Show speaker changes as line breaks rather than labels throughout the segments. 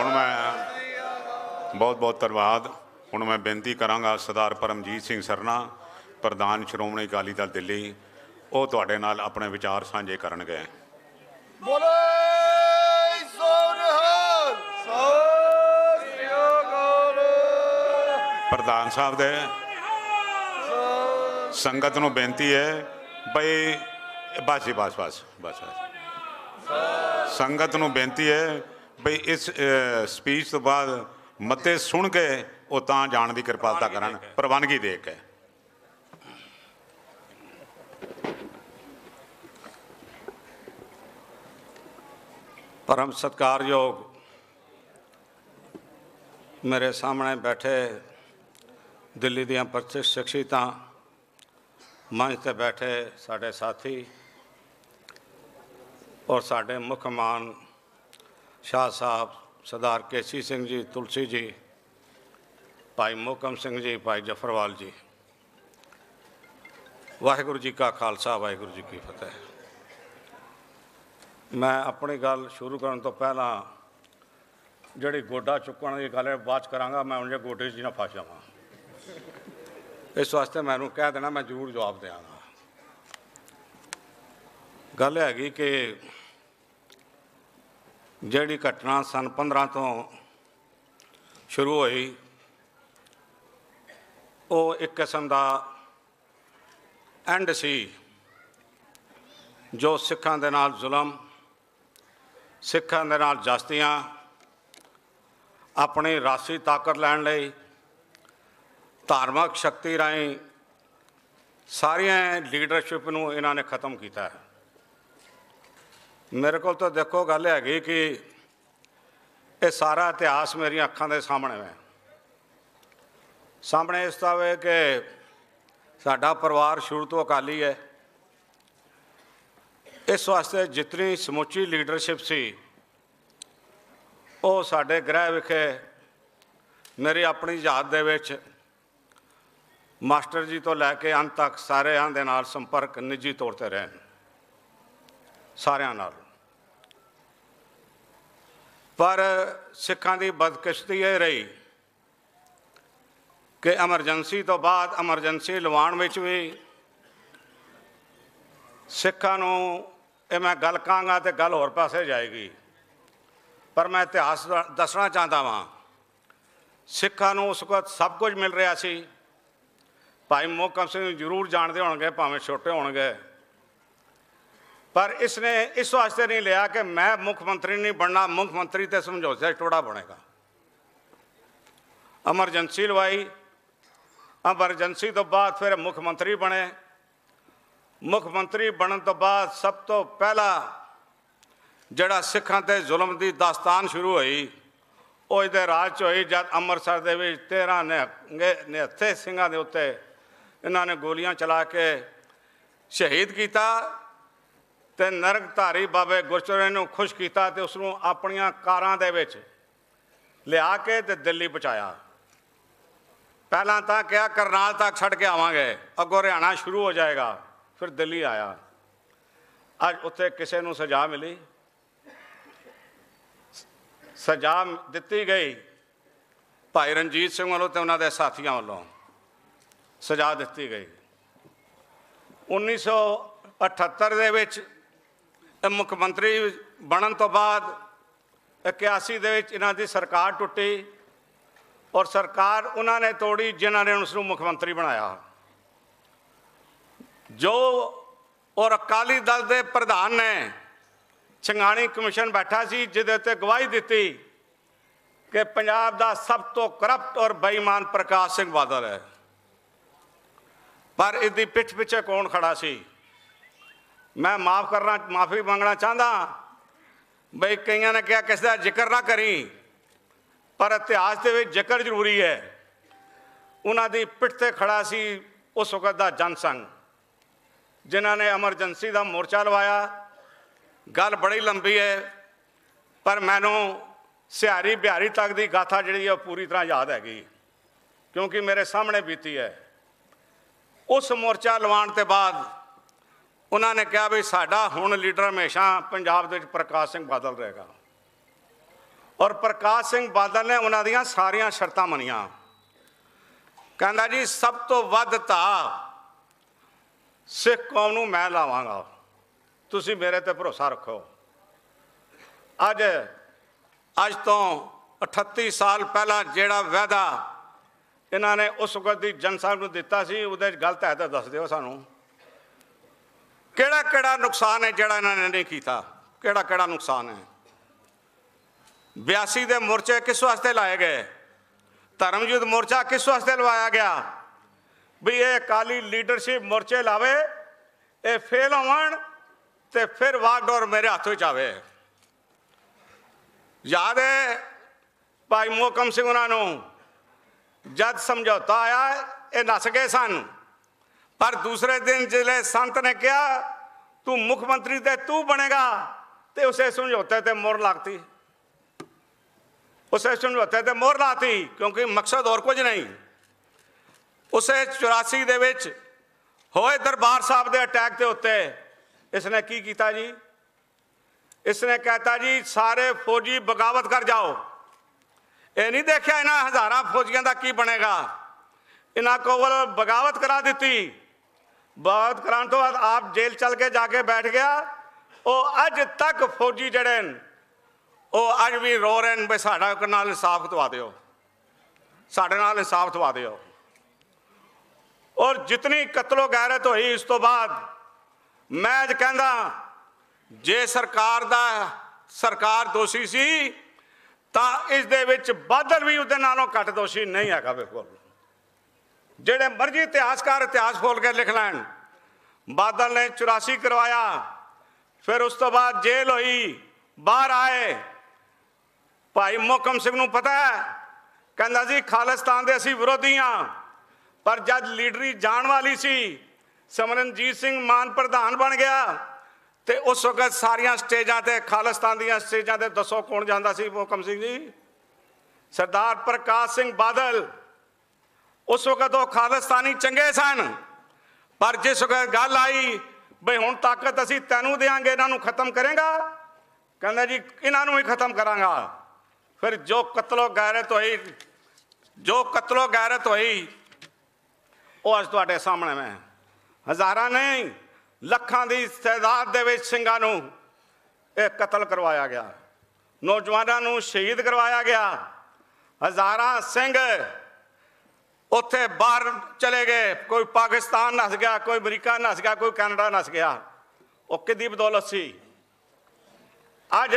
ਹੁਣ ਮੈਂ ਬਹੁਤ ਬਹੁਤ ਧੰਨਵਾਦ। ਹੁਣ ਮੈਂ ਬੇਨਤੀ ਕਰਾਂਗਾ ਸਰਦਾਰ ਪਰਮਜੀਤ ਸਿੰਘ ਸਰਨਾ ਪ੍ਰਧਾਨ ਸ਼੍ਰੋਮਣੀ ਅਕਾਲੀ ਦਲ ਦਿੱਲੀ ਉਹ ਤੁਹਾਡੇ ਨਾਲ ਆਪਣੇ ਵਿਚਾਰ ਸਾਂਝੇ ਕਰਨਗੇ।
ਬੋਲੇ ਸੋਨਹਾਲ
ਪ੍ਰਧਾਨ ਸਾਹਿਬ ਦੇ ਸੰਗਤ ਨੂੰ ਬੇਨਤੀ ਹੈ ਬਈ ਬਸ ਬਸ ਬਸ ਬਸ। ਸੰਗਤ ਨੂੰ ਬੇਨਤੀ ਹੈ ਬਈ ਇਸ ਸਪੀਚ ਤੋਂ ਬਾਅਦ ਮਤੇ ਸੁਣ ਕੇ ਉਹ ਤਾਂ ਜਾਣ ਦੀ ਕਿਰਪਾਲਤਾ ਕਰਨ ਪ੍ਰਵਾਨਗੀ ਦੇ ਕੇ।
ਪਰਮ ਸਤਿਕਾਰਯੋਗ ਮੇਰੇ ਸਾਹਮਣੇ ਬੈਠੇ ਦਿੱਲੀ ਦੀਆਂ ਪ੍ਰਤਿਸ਼ਠ ਸ਼ਖਸੀਅਤਾਂ ਮੰਚ ਤੇ ਬੈਠੇ ਸਾਡੇ ਸਾਥੀ ਔਰ ਸਾਡੇ ਮੁੱਖ ਮਾਨ ਸ਼ਾਹ ਸਾਹਿਬ, ਸਰਦਾਰ ਕੇਸੀ ਸਿੰਘ ਜੀ, ਤੁਲਸੀ ਜੀ, ਭਾਈ ਮੋਕਮ ਸਿੰਘ ਜੀ, ਭਾਈ ਜਫਰਵਾਲ ਜੀ। ਵਾਹਿਗੁਰੂ ਜੀ ਕਾ ਖਾਲਸਾ, ਵਾਹਿਗੁਰੂ ਜੀ ਕੀ ਫਤਿਹ। ਮੈਂ ਆਪਣੀ ਗੱਲ ਸ਼ੁਰੂ ਕਰਨ ਤੋਂ ਪਹਿਲਾਂ ਜਿਹੜੀ ਗੋਡਾ ਚੁੱਕਣ ਦੀ ਗੱਲ ਹੈ, ਬਾਅਦ 'ਚ ਕਰਾਂਗਾ, ਮੈਂ ਉਹਨੇ ਗੋਡੇ 'ਚ ਹੀ ਨਾ ਫਸ ਜਾਵਾਂ। ਇਸ ਵਾਸਤੇ ਮੈਨੂੰ ਕਹਿ ਦੇਣਾ, ਮੈਂ ਜ਼ਰੂਰ ਜਵਾਬ ਦਿਆਂਗਾ। ਗੱਲ ਹੈਗੀ ਕਿ ਜਿਹੜੀ ਘਟਨਾ ਸਨ 15 ਤੋਂ ਸ਼ੁਰੂ ਹੋਈ, ਉਹ ਇੱਕ ਕਿਸਮ ਦਾ ਐਂਡ ਸੀ, ਜੋ ਸਿੱਖਾਂ ਦੇ ਨਾਲ ਜ਼ੁਲਮ, ਸਿੱਖਾਂ ਦੇ ਨਾਲ ਜਸਤੀਆਂ, ਆਪਣੀ ਰਾਸੀ ਤਾਕਤ ਲੈਣ ਲਈ, ਧਾਰਮਿਕ ਸ਼ਕਤੀ ਰਾਹੀਂ ਸਾਰੀਆਂ ਲੀਡਰਸ਼ਿਪ ਨੂੰ ਇਹਨਾਂ ਨੇ ਖਤਮ ਕੀਤਾ ਹੈ। ਮੇਰੇ ਕੋਲ ਤਾਂ ਦੇਖੋ ਗੱਲ ਹੈਗੀ ਕਿ ਇਹ ਸਾਰਾ ਇਤਿਹਾਸ ਮੇਰੀਆਂ ਅੱਖਾਂ ਦੇ ਸਾਹਮਣੇ ਹੈ ਸਾਹਮਣੇ ਇਸ ਤਰ੍ਹਾਂ ਹੈ ਕਿ ਸਾਡਾ ਪਰਿਵਾਰ ਸ਼ੁਰੂ ਤੋਂ ਅਕਾਲੀ ਹੈ। ਇਸ ਵਾਸਤੇ ਜਿਤਨੀ ਸਮੁੱਚੀ ਲੀਡਰਸ਼ਿਪ ਸੀ, ਉਹ ਸਾਡੇ ਗ੍ਰਹਿ ਵਿਖੇ ਮੇਰੀ ਆਪਣੀ ਯਾਦ ਦੇ ਵਿੱਚ ਮਾਸਟਰ ਜੀ ਤੋਂ ਲੈ ਕੇ ਅੰਤ ਤੱਕ ਸਾਰਿਆਂ ਦੇ ਨਾਲ ਸੰਪਰਕ ਨਿੱਜੀ ਤੌਰ ਤੇ ਰਹਿਣ, ਸਾਰਿਆਂ ਨਾਲ। ਪਰ ਸਿੱਖਾਂ ਦੀ ਬਦਕਿਸ਼ਤੀ ਇਹ ਰਹੀ ਕਿ ਐਮਰਜੈਂਸੀ ਤੋਂ ਬਾਅਦ ਐਮਰਜੈਂਸੀ ਲਵਾਉਣ ਵਿੱਚ ਵੀ ਸਿੱਖਾਂ ਨੂੰ ਇਹ ਮੈਂ ਗੱਲ ਕਹਾਂਗਾ ਤੇ ਗੱਲ ਹੋਰ ਪਾਸੇ ਜਾਏਗੀ। ਪਰ ਮੈਂ ਇਤਿਹਾਸ ਦਾ- ਦੱਸਣਾ ਚਾਹੁੰਦਾ ਵਾਂ, ਸਿੱਖਾਂ ਨੂੰ ਉਸ ਵਕਤ ਸਭ ਕੁਝ ਮਿਲ ਰਿਹਾ ਸੀ। ਭਾਈ ਮੋਹਕਮ ਸਿੰਘ ਜ਼ਰੂਰ ਜਾਣਦੇ ਹੋਣਗੇ, ਭਾਵੇਂ ਛੋਟੇ ਹੋਣਗੇ। ਪਰ ਇਸ ਨੇ ਇਸ ਵਾਸਤੇ ਨਹੀਂ ਲਿਆ ਕਿ ਮੈਂ ਮੁੱਖ ਮੰਤਰੀ ਨਹੀਂ ਬਣਨਾ, ਮੁੱਖ ਮੰਤਰੀ ਤੇ ਸਮਝੌਤੇ ਟੋੜਾ ਬਣੇਗਾ। ਐਮਰਜੈਂਸੀ ਲਵਾਈ। ਐਮਰਜੈਂਸੀ ਤੋਂ ਬਾਅਦ ਫਿਰ ਮੁੱਖ ਮੰਤਰੀ ਬਣੇ। ਮੁੱਖ ਮੰਤਰੀ ਬਣਨ ਤੋਂ ਬਾਅਦ ਸਭ ਤੋਂ ਪਹਿਲਾ ਜਿਹੜਾ ਸਿੱਖਾਂ ਤੇ ਜ਼ੁਲਮ ਦੀ ਦਾਸਤਾਨ ਸ਼ੁਰੂ ਹੋਈ, ਉਹ ਇਹਦੇ ਰਾਜ ਚ ਹੋਈ ਜਦ ਅੰਮ੍ਰਿਤਸਰ ਦੇ ਵਿੱਚ 13 ਨੇ ਨਿਹੱਥੇ ਸਿੰਘਾਂ ਦੇ ਉੱਤੇ ਇਹਨਾਂ ਨੇ ਗੋਲੀਆਂ ਚਲਾ ਕੇ ਸ਼ਹੀਦ ਕੀਤਾ। ਤੇ ਨਰਕਧਾਰੀ ਬਾਬੇ ਗੁਰਚਰਨ ਨੂੰ ਖੁਸ਼ ਕੀਤਾ ਤੇ ਉਸ ਨੂੰ ਆਪਣੀਆਂ ਕਾਰਾਂ ਦੇ ਵਿੱਚ ਲਿਆ ਕੇ ਤੇ ਦਿੱਲੀ ਪਹੁੰਚਾਇਆ। ਪਹਿਲਾਂ ਤਾਂ ਕਿਹਾ, ਕਰਨਾਲ ਤੱਕ ਛੱਡ ਕੇ ਆਵਾਂਗੇ, ਅੱਗੋਂ ਹਰਿਆਣਾ ਸ਼ੁਰੂ ਹੋ ਜਾਏਗਾ, ਫਿਰ ਦਿੱਲੀ ਆਇਆ। ਅੱਜ ਉੱਥੇ ਕਿਸੇ ਨੂੰ ਸਜ਼ਾ ਮਿਲੀ। ਸਜ਼ਾ ਦਿੱਤੀ ਗਈ ਭਾਈ ਰਣਜੀਤ ਸਿੰਘ ਵੱਲੋਂ ਤੇ ਉਹਨਾਂ ਦੇ ਸਾਥੀਆਂ ਵੱਲੋਂ। ਸਜ਼ਾ ਦਿੱਤੀ ਗਈ। 1978 ਦੇ ਵਿੱਚ ਮੁੱਖ ਮੰਤਰੀ ਬਣਨ ਤੋਂ ਬਾਅਦ 81 ਦੇ ਵਿੱਚ ਇਹਨਾਂ ਦੀ ਸਰਕਾਰ ਟੁੱਟੀ ਔਰ ਸਰਕਾਰ ਉਹਨਾਂ ਨੇ ਤੋੜੀ ਜਿਨ੍ਹਾਂ ਨੇ ਉਸ ਨੂੰ ਮੁੱਖ ਮੰਤਰੀ ਬਣਾਇਆ। ਜੋ ਔਰ ਅਕਾਲੀ ਦਲ ਦੇ ਪ੍ਰਧਾਨ ਨੇ ਛੰਗਾਣੀ ਕਮਿਸ਼ਨ ਬੈਠਾ ਸੀ, ਜਿਹਦੇ ਉੱਤੇ ਗਵਾਹੀ ਦਿੱਤੀ ਕਿ ਪੰਜਾਬ ਦਾ ਸਭ ਤੋਂ ਕਰਪਟ ਔਰ ਬੇਈਮਾਨ ਪ੍ਰਕਾਸ਼ ਸਿੰਘ ਬਾਦਲ ਹੈ। ਪਰ ਇਸ ਦੀ ਪਿੱਠ ਪਿੱਛੇ ਕੌਣ ਖੜਾ ਸੀ? ਮੈਂ ਮਾਫ ਕਰਨਾ, ਮਾਫੀ ਮੰਗਣਾ ਚਾਹੁੰਦਾ। ਬਈ ਕਈਆਂ ਨੇ ਕਿਹਾ ਕਿਸੇ ਦਾ ਜ਼ਿਕਰ ਨਾ ਕਰੀ, ਪਰ ਇਤਿਹਾਸ ਦੇ ਵਿੱਚ ਜ਼ਿਕਰ ਜ਼ਰੂਰੀ ਹੈ। ਉਹਨਾਂ ਦੀ ਪਿੱਠ ਤੇ ਖੜਾ ਸੀ ਉਸ ਵਕਤ ਦਾ ਜਨਸੰਘ, ਜਿਨ੍ਹਾਂ ਨੇ ਐਮਰਜੈਂਸੀ ਦਾ ਮੋਰਚਾ ਲਵਾਇਆ। ਗੱਲ ਬੜੀ ਲੰਬੀ ਹੈ, ਪਰ ਮੈਨੂੰ ਸਿਹਾਰੀ ਬਿਹਾਰੀ ਤੱਕ ਦੀ ਗਾਥਾ ਜਿਹੜੀ ਹੈ ਉਹ ਪੂਰੀ ਤਰ੍ਹਾਂ ਯਾਦ ਹੈਗੀ, ਕਿਉਂਕਿ ਮੇਰੇ ਸਾਹਮਣੇ ਬੀਤੀ ਹੈ। ਉਸ ਮੋਰਚਾ ਲਵਾਉਣ ਤੇ ਬਾਅਦ ਉਹਨਾਂ ਨੇ ਕਿਹਾ ਵੀ ਸਾਡਾ ਹੁਣ ਲੀਡਰ ਹਮੇਸ਼ਾ ਪੰਜਾਬ ਦੇ ਵਿੱਚ ਪ੍ਰਕਾਸ਼ ਸਿੰਘ ਬਾਦਲ ਰਹੇਗਾ। ਔਰ ਪ੍ਰਕਾਸ਼ ਸਿੰਘ ਬਾਦਲ ਨੇ ਉਹਨਾਂ ਦੀਆਂ ਸਾਰੀਆਂ ਸ਼ਰਤਾਂ ਮੰਨੀਆਂ। ਕਹਿੰਦਾ ਜੀ, ਸਭ ਤੋਂ ਵੱਧ ਤਾ ਸਿੱਖ ਕੌਮ ਨੂੰ ਮੈਂ ਲਾਵਾਂਗਾ। ਤੁਸੀਂ ਮੇਰੇ ਤੇ ਭਰੋਸਾ ਰੱਖੋ। ਅੱਜ ਅੱਜ ਤੋਂ 38 ਸਾਲ ਪਹਿਲਾਂ ਜਿਹੜਾ ਵਾਅਦਾ ਇਹਨਾਂ ਨੇ ਉਸ ਵਕਤ ਦੀ ਜਨਤਾ ਨੂੰ ਦਿੱਤਾ ਸੀ, ਉਹਦੇ 'ਚ ਗਲਤ ਹੈ ਤਾਂ ਦੱਸ ਦਿਓ ਸਾਨੂੰ। ਕਿਹੜਾ ਕਿਹੜਾ ਨੁਕਸਾਨ ਹੈ ਜਿਹੜਾ ਇਹਨਾਂ ਨੇ ਨਹੀਂ ਕੀਤਾ? ਕਿਹੜਾ ਕਿਹੜਾ ਨੁਕਸਾਨ ਹੈ? 82 ਦੇ ਮੋਰਚੇ ਕਿਸ ਵਾਸਤੇ ਲਾਏ ਗਏ? ਧਰਮਯੁੱਧ ਮੋਰਚਾ ਕਿਸ ਵਾਸਤੇ ਲਵਾਇਆ ਗਿਆ? ਵੀ ਇਹ ਅਕਾਲੀ ਲੀਡਰਸ਼ਿਪ ਮੋਰਚੇ ਲਾਵੇ, ਇਹ ਫੇਲ ਹੋਣ ਤੇ ਫਿਰ ਵਾਗਡੋਰ ਮੇਰੇ ਹੱਥ ਵਿੱਚ ਆਵੇ। ਯਾਦ ਹੈ ਭਾਈ ਮੋਕਮ ਸਿੰਘ ਉਹਨਾਂ ਨੂੰ? ਜਦ ਸਮਝੌਤਾ ਆਇਆ, ਇਹ ਨਸ ਗਏ ਸਨ। ਪਰ ਦੂਸਰੇ ਦਿਨ ਜਿਹੜੇ ਸੰਤ ਨੇ ਕਿਹਾ, ਤੂੰ ਮੁੱਖ ਮੰਤਰੀ ਤੇ ਤੂੰ ਬਣੇਗਾ। ਤੇ ਉਸੇ ਸਮਝੌਤੇ ਤੇ ਮੋਹਰ ਲੱਗਤੀ ਉਸੇ ਸਮਝੌਤੇ ਤੇ ਮੋਹਰ ਲਾਤੀ, ਕਿਉਂਕਿ ਮਕਸਦ ਹੋਰ ਕੁਝ ਨਹੀਂ। ਉਸੇ 84 ਦੇ ਵਿੱਚ ਹੋਏ ਦਰਬਾਰ ਸਾਹਿਬ ਦੇ ਅਟੈਕ ਦੇ ਉੱਤੇ ਇਸ ਨੇ ਕੀ ਕੀਤਾ ਜੀ? ਇਸਨੇ ਕਹਤਾ ਜੀ, ਸਾਰੇ ਫੌਜੀ ਬਗਾਵਤ ਕਰ ਜਾਓ। ਇਹ ਨਹੀਂ ਦੇਖਿਆ ਇਹਨਾਂ ਹਜ਼ਾਰਾਂ ਫੌਜੀਆਂ ਦਾ ਕੀ ਬਣੇਗਾ। ਇਹਨਾਂ ਕੋਲ ਬਗਾਵਤ ਕਰਾ ਦਿੱਤੀ। ਬਗਾਵਤ ਕਰਾਉਣ ਤੋਂ ਬਾਅਦ ਆਪ ਜੇਲ੍ਹ ਚਲ ਕੇ ਜਾ ਕੇ ਬੈਠ ਗਿਆ। ਉਹ ਅੱਜ ਤੱਕ ਫੌਜੀ ਜਿਹੜੇ ਨੇ ਉਹ ਅੱਜ ਵੀ ਰੋ ਰਹੇ ਨੇ ਵੀ ਸਾਡਾ ਨਾਲ ਇਨਸਾਫ ਦਵਾ ਦਿਓ। ਸਾਡੇ ਨਾਲ ਇਨਸਾਫ ਦਵਾ ਦਿਓ। ਔਰ ਜਿਤਨੀ ਕਤਲੋ ਗੈਰਤ ਹੋਈ ਇਸ ਤੋਂ ਬਾਅਦ ਮੈਂ ਅੱਜ ਕਹਿੰਦਾ, ਜੇ ਸਰਕਾਰ ਦਾ ਸਰਕਾਰ ਦੋਸ਼ੀ ਸੀ, ਤਾਂ ਇਸ ਦੇ ਵਿੱਚ ਬਾਦਲ ਵੀ ਉਹਦੇ ਨਾਲੋਂ ਘੱਟ ਦੋਸ਼ੀ ਨਹੀਂ ਹੈਗਾ ਬਿਲਕੁਲ। ਜਿਹੜੇ ਮਰਜ਼ੀ ਇਤਿਹਾਸਕਾਰ ਇਤਿਹਾਸ ਖੋਲ ਕੇ ਲਿਖ ਲੈਣ। ਬਾਦਲ ਨੇ 84 ਕਰਵਾਇਆ, ਫਿਰ ਉਸ ਤੋਂ ਬਾਅਦ ਜੇਲ੍ਹ ਹੋਈ, ਬਾਹਰ ਆਏ। ਭਾਈ ਮੋਕਮ ਸਿੰਘ ਨੂੰ ਪਤਾ ਹੈ, ਕਹਿੰਦਾ ਸੀ ਖਾਲਿਸਤਾਨ ਦੇ ਅਸੀਂ ਵਿਰੋਧੀ ਹਾਂ, ਪਰ ਜਦ ਲੀਡਰੀ ਜਾਣ ਵਾਲੀ ਸੀ, ਸਮਰਨਜੀਤ ਸਿੰਘ ਮਾਨ ਪ੍ਰਧਾਨ ਬਣ ਗਿਆ ਤੇ ਉਸ ਵਕਤ ਸਾਰੀਆਂ ਸਟੇਜਾਂ ਤੇ, ਖਾਲਿਸਤਾਨ ਦੀਆਂ ਸਟੇਜਾਂ ਤੇ ਦੱਸੋ ਕੌਣ ਜਾਂਦਾ ਸੀ ਮੋਕਮ ਸਿੰਘ ਜੀ? ਸਰਦਾਰ ਪ੍ਰਕਾਸ਼ ਸਿੰਘ ਬਾਦਲ। ਉਸ ਵਕਤ ਉਹ ਖਾਲਿਸਤਾਨੀ ਚੰਗੇ ਸਨ। ਪਰ ਜਿਸ ਵਕਤ ਗੱਲ ਆਈ ਬਈ ਹੁਣ ਤਾਕਤ ਅਸੀਂ ਤੈਨੂੰ ਦੇਾਂਗੇ ਇਹਨਾਂ ਨੂੰ ਖਤਮ ਕਰੇਗਾ? ਕਹਿੰਦਾ ਜੀ, ਇਹਨਾਂ ਨੂੰ ਹੀ ਖਤਮ ਕਰਾਂਗਾ। ਫਿਰ ਜੋ ਕਤਲੋ ਗੈਰਤ ਹੋਈ, ਜੋ ਕਤਲੋ ਗੈਰਤ ਹੋਈ, ਉਹ ਅੱਜ ਤੁਹਾਡੇ ਸਾਹਮਣੇ ਮੈਂ। ਹਜ਼ਾਰਾਂ ਨਹੀਂ, ਲੱਖਾਂ ਦੀ ਤਾਦਾਦ ਦੇ ਵਿੱਚ ਸਿੰਘਾਂ ਨੂੰ ਇਹ ਕਤਲ ਕਰਵਾਇਆ ਗਿਆ। ਨੌਜਵਾਨਾਂ ਨੂੰ ਸ਼ਹੀਦ ਕਰਵਾਇਆ ਗਿਆ। ਹਜ਼ਾਰਾਂ ਸਿੰਘ ਉੱਥੇ ਬਾਹਰ ਚਲੇ ਗਏ। ਕੋਈ ਪਾਕਿਸਤਾਨ ਨਸ ਗਿਆ, ਕੋਈ ਅਮਰੀਕਾ ਨਸ ਗਿਆ, ਕੋਈ ਕੈਨੇਡਾ ਨਸ ਗਿਆ। ਉਹ ਕਿਹਦੀ ਬਦੌਲਤ ਸੀ? ਅੱਜ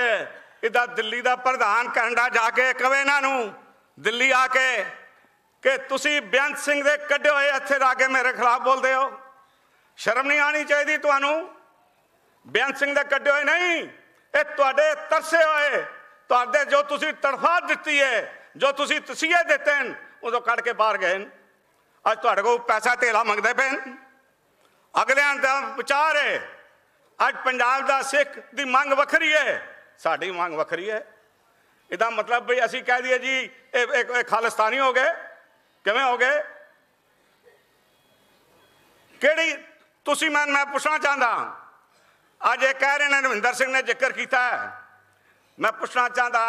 ਇਹਦਾ ਦਿੱਲੀ ਦਾ ਪ੍ਰਧਾਨ ਕੈਨੇਡਾ ਜਾ ਕੇ ਕਵੇ ਇਹਨਾਂ ਨੂੰ, ਦਿੱਲੀ ਆ ਕੇ ਕਿ ਤੁਸੀਂ ਬੇਅੰਤ ਸਿੰਘ ਦੇ ਕੱਢੇ ਹੋਏ ਇੱਥੇ ਆ ਕੇ ਮੇਰੇ ਖਿਲਾਫ ਬੋਲਦੇ ਹੋ। ਸ਼ਰਮ ਨਹੀਂ ਆਣੀ ਚਾਹੀਦੀ ਤੁਹਾਨੂੰ? ਬੇਅੰਤ ਸਿੰਘ ਦੇ ਕੱਢੇ ਹੋਏ ਨਹੀਂ, ਇਹ ਤੁਹਾਡੇ ਤਰਸੇ ਹੋਏ। ਤੁਹਾਡੇ ਜੋ ਤੁਸੀਂ ਤੜਫਾ ਦਿੱਤੀ ਹੈ, ਜੋ ਤੁਸੀਂ ਤਸੀਹੇ ਦਿੱਤੇ ਨੇ ਉਦੋਂ ਕੱਢ ਕੇ ਬਾਹਰ ਗਏ ਨੇ। ਅੱਜ ਤੁਹਾਡੇ ਕੋਲ ਪੈਸਾ ਧੇਲਾ ਮੰਗਦੇ ਪਏ ਨੇ। ਅਗਲਿਆਂ ਦਾ ਵਿਚਾਰ ਹੈ ਅੱਜ ਪੰਜਾਬ ਦਾ ਸਿੱਖ ਦੀ ਮੰਗ ਵੱਖਰੀ ਹੈ ਸਾਡੀ ਮੰਗ ਵੱਖਰੀ ਹੈ ਇਹਦਾ ਮਤਲਬ ਵੀ ਅਸੀਂ ਕਹਿ ਦਈਏ ਜੀ, ਇਹ ਖਾਲਿਸਤਾਨੀ ਹੋ ਗਏ। ਕਿਵੇਂ ਹੋ ਗਏ? ਕਿਹੜੀ, ਤੁਸੀਂ ਮੈਂ ਮੈਂ ਪੁੱਛਣਾ ਚਾਹੁੰਦਾ। ਅੱਜ ਇਹ ਕਹਿ ਰਹੇ ਨੇ, ਰਵਿੰਦਰ ਸਿੰਘ ਨੇ ਜ਼ਿਕਰ ਕੀਤਾ। ਹੈ ਮੈਂ ਪੁੱਛਣਾ ਚਾਹੁੰਦਾ,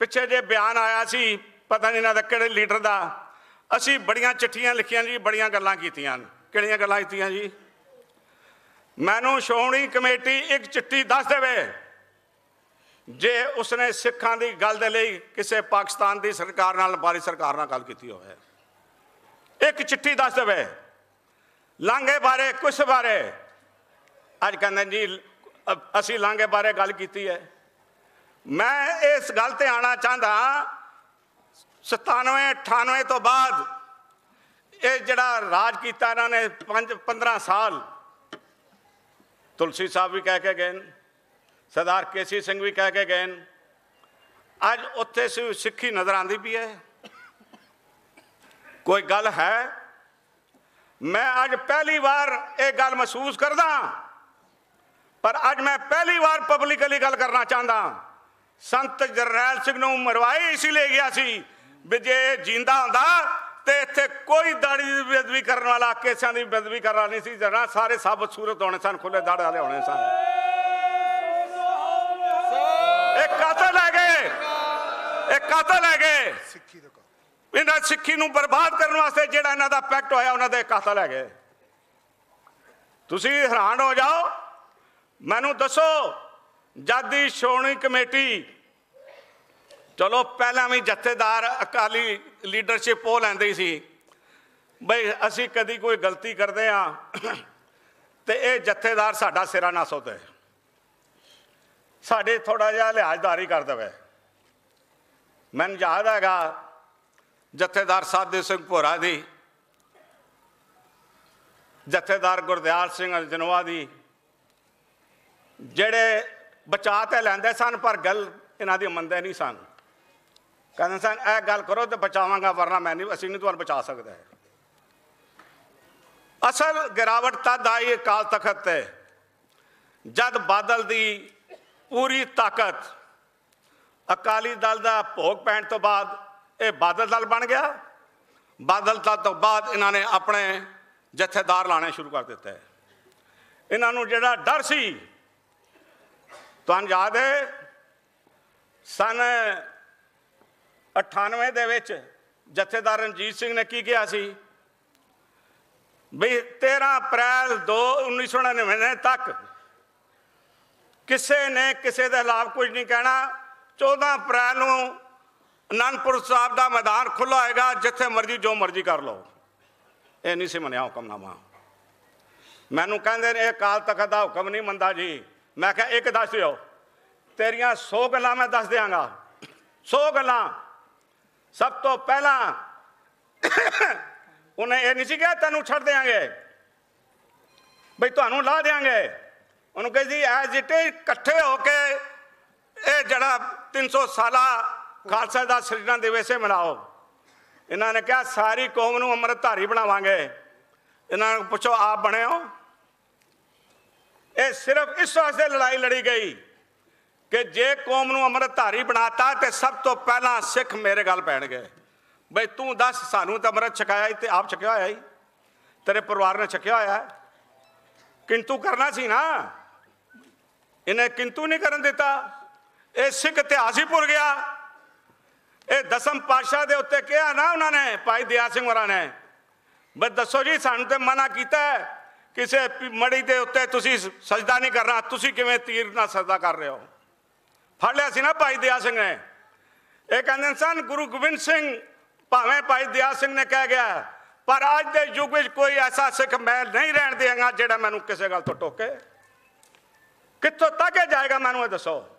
ਪਿੱਛੇ ਜੇ ਬਿਆਨ ਆਇਆ ਸੀ ਪਤਾ ਨਹੀਂ ਇਹਨਾਂ ਦਾ ਕਿਹੜੇ ਲੀਡਰ ਦਾ। ਅਸੀਂ ਬੜੀਆਂ ਚਿੱਠੀਆਂ ਲਿਖੀਆਂ ਜੀ, ਬੜੀਆਂ ਗੱਲਾਂ ਕੀਤੀਆਂ। ਨੇ। ਕਿਹੜੀਆਂ ਗੱਲਾਂ ਕੀਤੀਆਂ ਜੀ? ਮੈਨੂੰ ਸ਼੍ਰੋਮਣੀ ਕਮੇਟੀ ਇੱਕ ਚਿੱਠੀ ਦੱਸ ਦੇਵੇ। ਜੇ ਉਸਨੇ ਸਿੱਖਾਂ ਦੀ ਗੱਲ ਦੇ ਲਈ ਕਿਸੇ ਪਾਕਿਸਤਾਨ ਦੀ ਸਰਕਾਰ ਨਾਲ ਬਾਰੀ ਸਰਕਾਰ ਨਾਲ ਗੱਲ ਕੀਤੀ ਹੋਵੇ। ਇੱਕ ਚਿੱਠੀ ਦੱਸ ਦੇਵੇ। ਲਾਂਘੇ ਬਾਰੇ ਕੁਛ ਬਾਰੇ। ਅੱਜ ਕਹਿੰਦੇ ਜੀ ਅਸੀਂ ਲਾਂਘੇ ਬਾਰੇ ਗੱਲ ਕੀਤੀ ਹੈ। ਮੈਂ ਇਸ ਗੱਲ ਤੇ ਆਣਾ ਚਾਹੁੰਦਾ 97 98 ਤੋਂ ਬਾਅਦ ਇਹ ਜਿਹੜਾ ਰਾਜ ਕੀਤਾ ਇਹਨਾਂ ਨੇ 5 15 ਸਾਲ, ਤੁਲਸੀ ਸਾਹਿਬ ਵੀ ਕਹਿ ਕੇ ਗਏ ਨੇ, ਸਰਦਾਰ ਕੇਸੀ ਸਿੰਘ ਵੀ ਕਹਿ ਕੇ ਗਏ ਨੇ। ਅੱਜ ਉੱਥੇ ਸਿ- ਸਿੱਖੀ ਨਜ਼ਰ ਆਂਦੀ ਪਈ ਹੈ। ਕੋਈ ਗੱਲ ਹੈ? ਮੈਂ ਅੱਜ ਪਹਿਲੀ ਵਾਰ ਇਹ ਗੱਲ ਮਹਿਸੂਸ ਕਰਦਾ ਪਰ ਅੱਜ ਮੈਂ ਪਹਿਲੀ ਵਾਰ ਪਬਲਿਕਲੀ ਗੱਲ ਕਰਨਾ ਚਾਹੁੰਦਾ ਸੰਤ ਜਰਨੈਲ ਸਿੰਘ ਨੂੰ ਮਰਵਾਏ ਇਸ ਲਈ ਗਿਆ ਸੀ ਵੀ ਜੇ ਇਹ ਜਿੰਦਾ ਹੁੰਦਾ ਤੇ ਇੱਥੇ ਕੋਈ ਦਾੜੀ ਦੀ ਬੇਦਬੀ ਕਰਨ ਵਾਲਾ ਕੇਸਾਂ ਦੀ ਬੇਦਬੀ ਕਰਨ ਵਾਲਾ ਨਹੀਂ ਸੀ ਜਨਾ ਸਾਰੇ ਸਾਬਤ ਸੂਰਤ ਹੋਣੇ ਸਨ ਖੁੱਲੇ ਦਾੜ ਵਾਲੇ ਹੋਣੇ ਸਨ। ਇਹ ਕਾਤਲ ਹੈਗੇ ਕਾਤਲ ਹੈਗੇ
ਸਿੱਖੀ ਦਾ ਕੰਮ
ਇਹਨਾਂ ਸਿੱਖੀ ਨੂੰ ਬਰਬਾਦ ਕਰਨ ਵਾਸਤੇ ਜਿਹੜਾ ਇਹਨਾਂ ਦਾ ਪੈਕਟ ਹੋਇਆ ਉਹਨਾਂ ਦੇ ਕਾਤਲ ਹੈਗੇ ਤੁਸੀਂ ਹੈਰਾਨ ਹੋ ਜਾਓ। ਮੈਨੂੰ ਦੱਸੋ ਜਦ ਸ਼੍ਰੋਮਣੀ ਕਮੇਟੀ ਚਲੋ, ਪਹਿਲਾਂ ਵੀ ਜਥੇਦਾਰ ਅਕਾਲੀ ਲੀਡਰਸ਼ਿਪ ਉਹ ਲੈਂਦੀ ਸੀ। ਬਈ, ਅਸੀਂ ਕਦੀ ਕੋਈ ਗਲਤੀ ਕਰਦੇ ਆ ਤੇ ਇਹ ਜਥੇਦਾਰ ਸਾਡਾ ਸਿਰਾ ਨਾ ਸੋਤੇ। ਸਾਡੇ ਥੋੜਾ ਜਿਹਾ ਲਿਹਾਜ਼ਦਾਰੀ ਕਰ ਦੇਵੇ। ਮੈਨੂੰ ਯਾਦ ਹੈਗਾ, ਜਥੇਦਾਰ ਸਾਧੂ ਸਿੰਘ ਭੋਰਾ ਦੀ, ਜਥੇਦਾਰ ਗੁਰਦਿਆਲ ਸਿੰਘ ਅਜਨਵਾ ਦੀ, ਜਿਹੜੇ ਬਚਾਅ ਤੇ ਲੈਂਦੇ ਸਨ, ਪਰ ਗੱਲ ਇਹਨਾਂ ਦੀ ਮੰਨਦੇ ਨਹੀਂ ਸਨ। ਕਹਿੰਦੇ ਸਨ, ਇਹ ਗੱਲ ਕਰੋ ਤੇ ਬਚਾਵਾਂਗਾ, ਵਰਨਾ ਮੈਂ ਨਹੀਂ, ਅਸੀਂ ਨਹੀਂ ਤੁਹਾਨੂੰ ਬਚਾ ਸਕਦੇ। ਅਸਲ ਗਿਰਾਵਟ ਤਦ ਆਈ ਅਕਾਲ ਤਖਤ ਤੇ, ਜਦ ਬਾਦਲ ਦੀ ਪੂਰੀ ਤਾਕਤ ਅਕਾਲੀ ਦਲ ਦਾ ਭੋਗ ਪੈਣ ਤੋਂ ਬਾਅਦ ਇਹ ਬਾਦਲ ਦਲ ਬਣ ਗਿਆ। ਬਾਦਲ ਦਲ ਤੋਂ ਬਾਅਦ ਇਹਨਾਂ ਨੇ ਆਪਣੇ ਜਥੇਦਾਰ ਲਾਣੇ ਸ਼ੁਰੂ ਕਰ ਦਿੱਤੇ। ਇਹਨਾਂ ਨੂੰ ਜਿਹੜਾ ਡਰ ਸੀ, ਤੁਹਾਨੂੰ ਯਾਦ ਹੈ, ਸਨ 98 ਦੇ ਵਿੱਚ ਜਥੇਦਾਰ ਰਣਜੀਤ ਸਿੰਘ ਨੇ ਕੀ ਕਿਹਾ ਸੀ? ਵੀ 13 ਅਪ੍ਰੈਲ 2 1999 ਤੱਕ ਕਿਸੇ ਨੇ ਕਿਸੇ ਦੇ ਖਿਲਾਫ ਕੁਝ ਨਹੀਂ ਕਹਿਣਾ। 14 ਅਪ੍ਰੈਲ ਨੂੰ ਅਨੰਦਪੁਰ ਸਾਹਿਬ ਦਾ ਮੈਦਾਨ ਖੁੱਲਾ ਹੋਏਗਾ, ਜਿੱਥੇ ਮਰਜ਼ੀ ਜੋ ਮਰਜ਼ੀ ਕਰ ਲਓ। ਇਹ ਨਹੀਂ ਸੀ ਮੰਨਿਆ ਹੁਕਮਨਾਮਾ। ਮੈਨੂੰ ਕਹਿੰਦੇ ਨੇ, ਇਹ ਕਾਲ ਤਖਤ ਦਾ ਹੁਕਮ ਨਹੀਂ ਮੰਨਦਾ ਜੀ। ਮੈਂ ਕਿਹਾ, ਇੱਕ ਦੱਸ ਦਿਓ, ਤੇਰੀਆਂ 100 ਗੱਲਾਂ ਮੈਂ ਦੱਸ ਦਿਆਂਗਾ। 100 ਗੱਲਾਂ ਸਭ ਤੋਂ ਪਹਿਲਾਂ ਉਹਨੇ ਇਹ ਨਹੀਂ ਸੀ ਕਿਹਾ, ਤੈਨੂੰ ਛੱਡ ਦੇਾਂਗੇ ਬਈ ਤੁਹਾਨੂੰ ਲਾ ਦੇਾਂਗੇ ਉਹਨੂੰ ਕਹੀ ਜੀ ਐਜ਼ ਇਟ ਇਕੱਠੇ ਹੋ ਕੇ ਇਹ ਜਿਹੜਾ 300 ਸਾਲਾ ਖਾਲਸਾ ਦਾ ਸਿਰਜਣਾ ਦਿਵਸੇ ਮਨਾਓ। ਇਹਨਾਂ ਨੇ ਕਿਹਾ, ਸਾਰੀ ਕੌਮ ਨੂੰ ਅੰਮ੍ਰਿਤਧਾਰੀ ਬਣਾਵਾਂਗੇ। ਇਹਨਾਂ ਨੂੰ ਪੁੱਛੋ, ਆਪ ਬਣੇ ਹੋ? ਇਹ ਸਿਰਫ ਇਸ ਵਾਸਤੇ ਲੜਾਈ ਲੜੀ ਗਈ। ਕਿ ਜੇ ਕੌਮ ਨੂੰ ਅੰਮ੍ਰਿਤਧਾਰੀ ਬਣਾਤਾ ਤੇ ਸਭ ਤੋਂ ਪਹਿਲਾਂ ਸਿੱਖ ਮੇਰੇ ਗੱਲ ਪੈਣਗੇ। ਬਈ ਤੂੰ ਦੱਸ, ਸਾਨੂੰ ਤਾਂ ਅੰਮ੍ਰਿਤ ਛਕਾਇਆ ਈ ਤੇ ਆਪ ਛਕਿਆ ਹੋਇਆ ਹੀ ਤੇਰੇ ਪਰਿਵਾਰ ਨੇ ਛਕਿਆ ਹੋਇਆ ਹੈ। ਕਿੰਤੂ ਕਰਨਾ ਸੀ ਨਾ। ਇਹਨੇ ਕਿੰਤੂ ਨਹੀਂ ਕਰਨ ਦਿੱਤਾ। ਇਹ ਸਿੱਖ ਇਤਿਹਾਸ ਹੀ ਭੁੱਲ ਗਿਆ। ਇਹ ਦਸਮ ਪਾਤਸ਼ਾਹ ਦੇ ਉੱਤੇ ਕਿਹਾ ਨਾ ਉਹਨਾਂ ਨੇ, ਭਾਈ ਦਿਆ ਸਿੰਘ ਹੋਰਾਂ ਨੇ। ਬਸ ਦੱਸੋ ਜੀ, ਸਾਨੂੰ ਤੇ ਮਨਾ ਕੀਤਾ ਕਿਸੇ ਮੜੀ ਦੇ ਉੱਤੇ ਤੁਸੀਂ ਸ- ਸਜਦਾ ਨਹੀਂ ਕਰਨਾ। ਤੁਸੀਂ ਕਿਵੇਂ ਤੀਰ ਨਾਲ ਸਜਦਾ ਕਰ ਰਹੇ ਹੋ? ਫੜ ਲਿਆ ਸੀ ਨਾ ਭਾਈ ਦਿਆ ਸਿੰਘ ਨੇ। ਇਹ ਕਹਿੰਦੇ ਸਨ ਗੁਰੂ ਗੋਬਿੰਦ ਸਿੰਘ ਭਾਵੇਂ ਭਾਈ ਦਿਆ ਸਿੰਘ ਨੇ ਕਹਿ ਗਿਆ, ਪਰ ਅੱਜ ਦੇ ਯੁੱਗ ਵਿੱਚ ਕੋਈ ਐਸਾ ਸਿੱਖ ਮੈਂ ਨਹੀਂ ਰਹਿਣ ਦੇਵਾਂਗਾ ਜਿਹੜਾ ਮੈਨੂੰ ਕਿਸੇ ਗੱਲ ਤੋਂ ਟੋਕੇ। ਕਿੱਥੋਂ ਤੱਕ ਜਾਏਗਾ ਮੈਨੂੰ ਇਹ ਦੱਸੋ?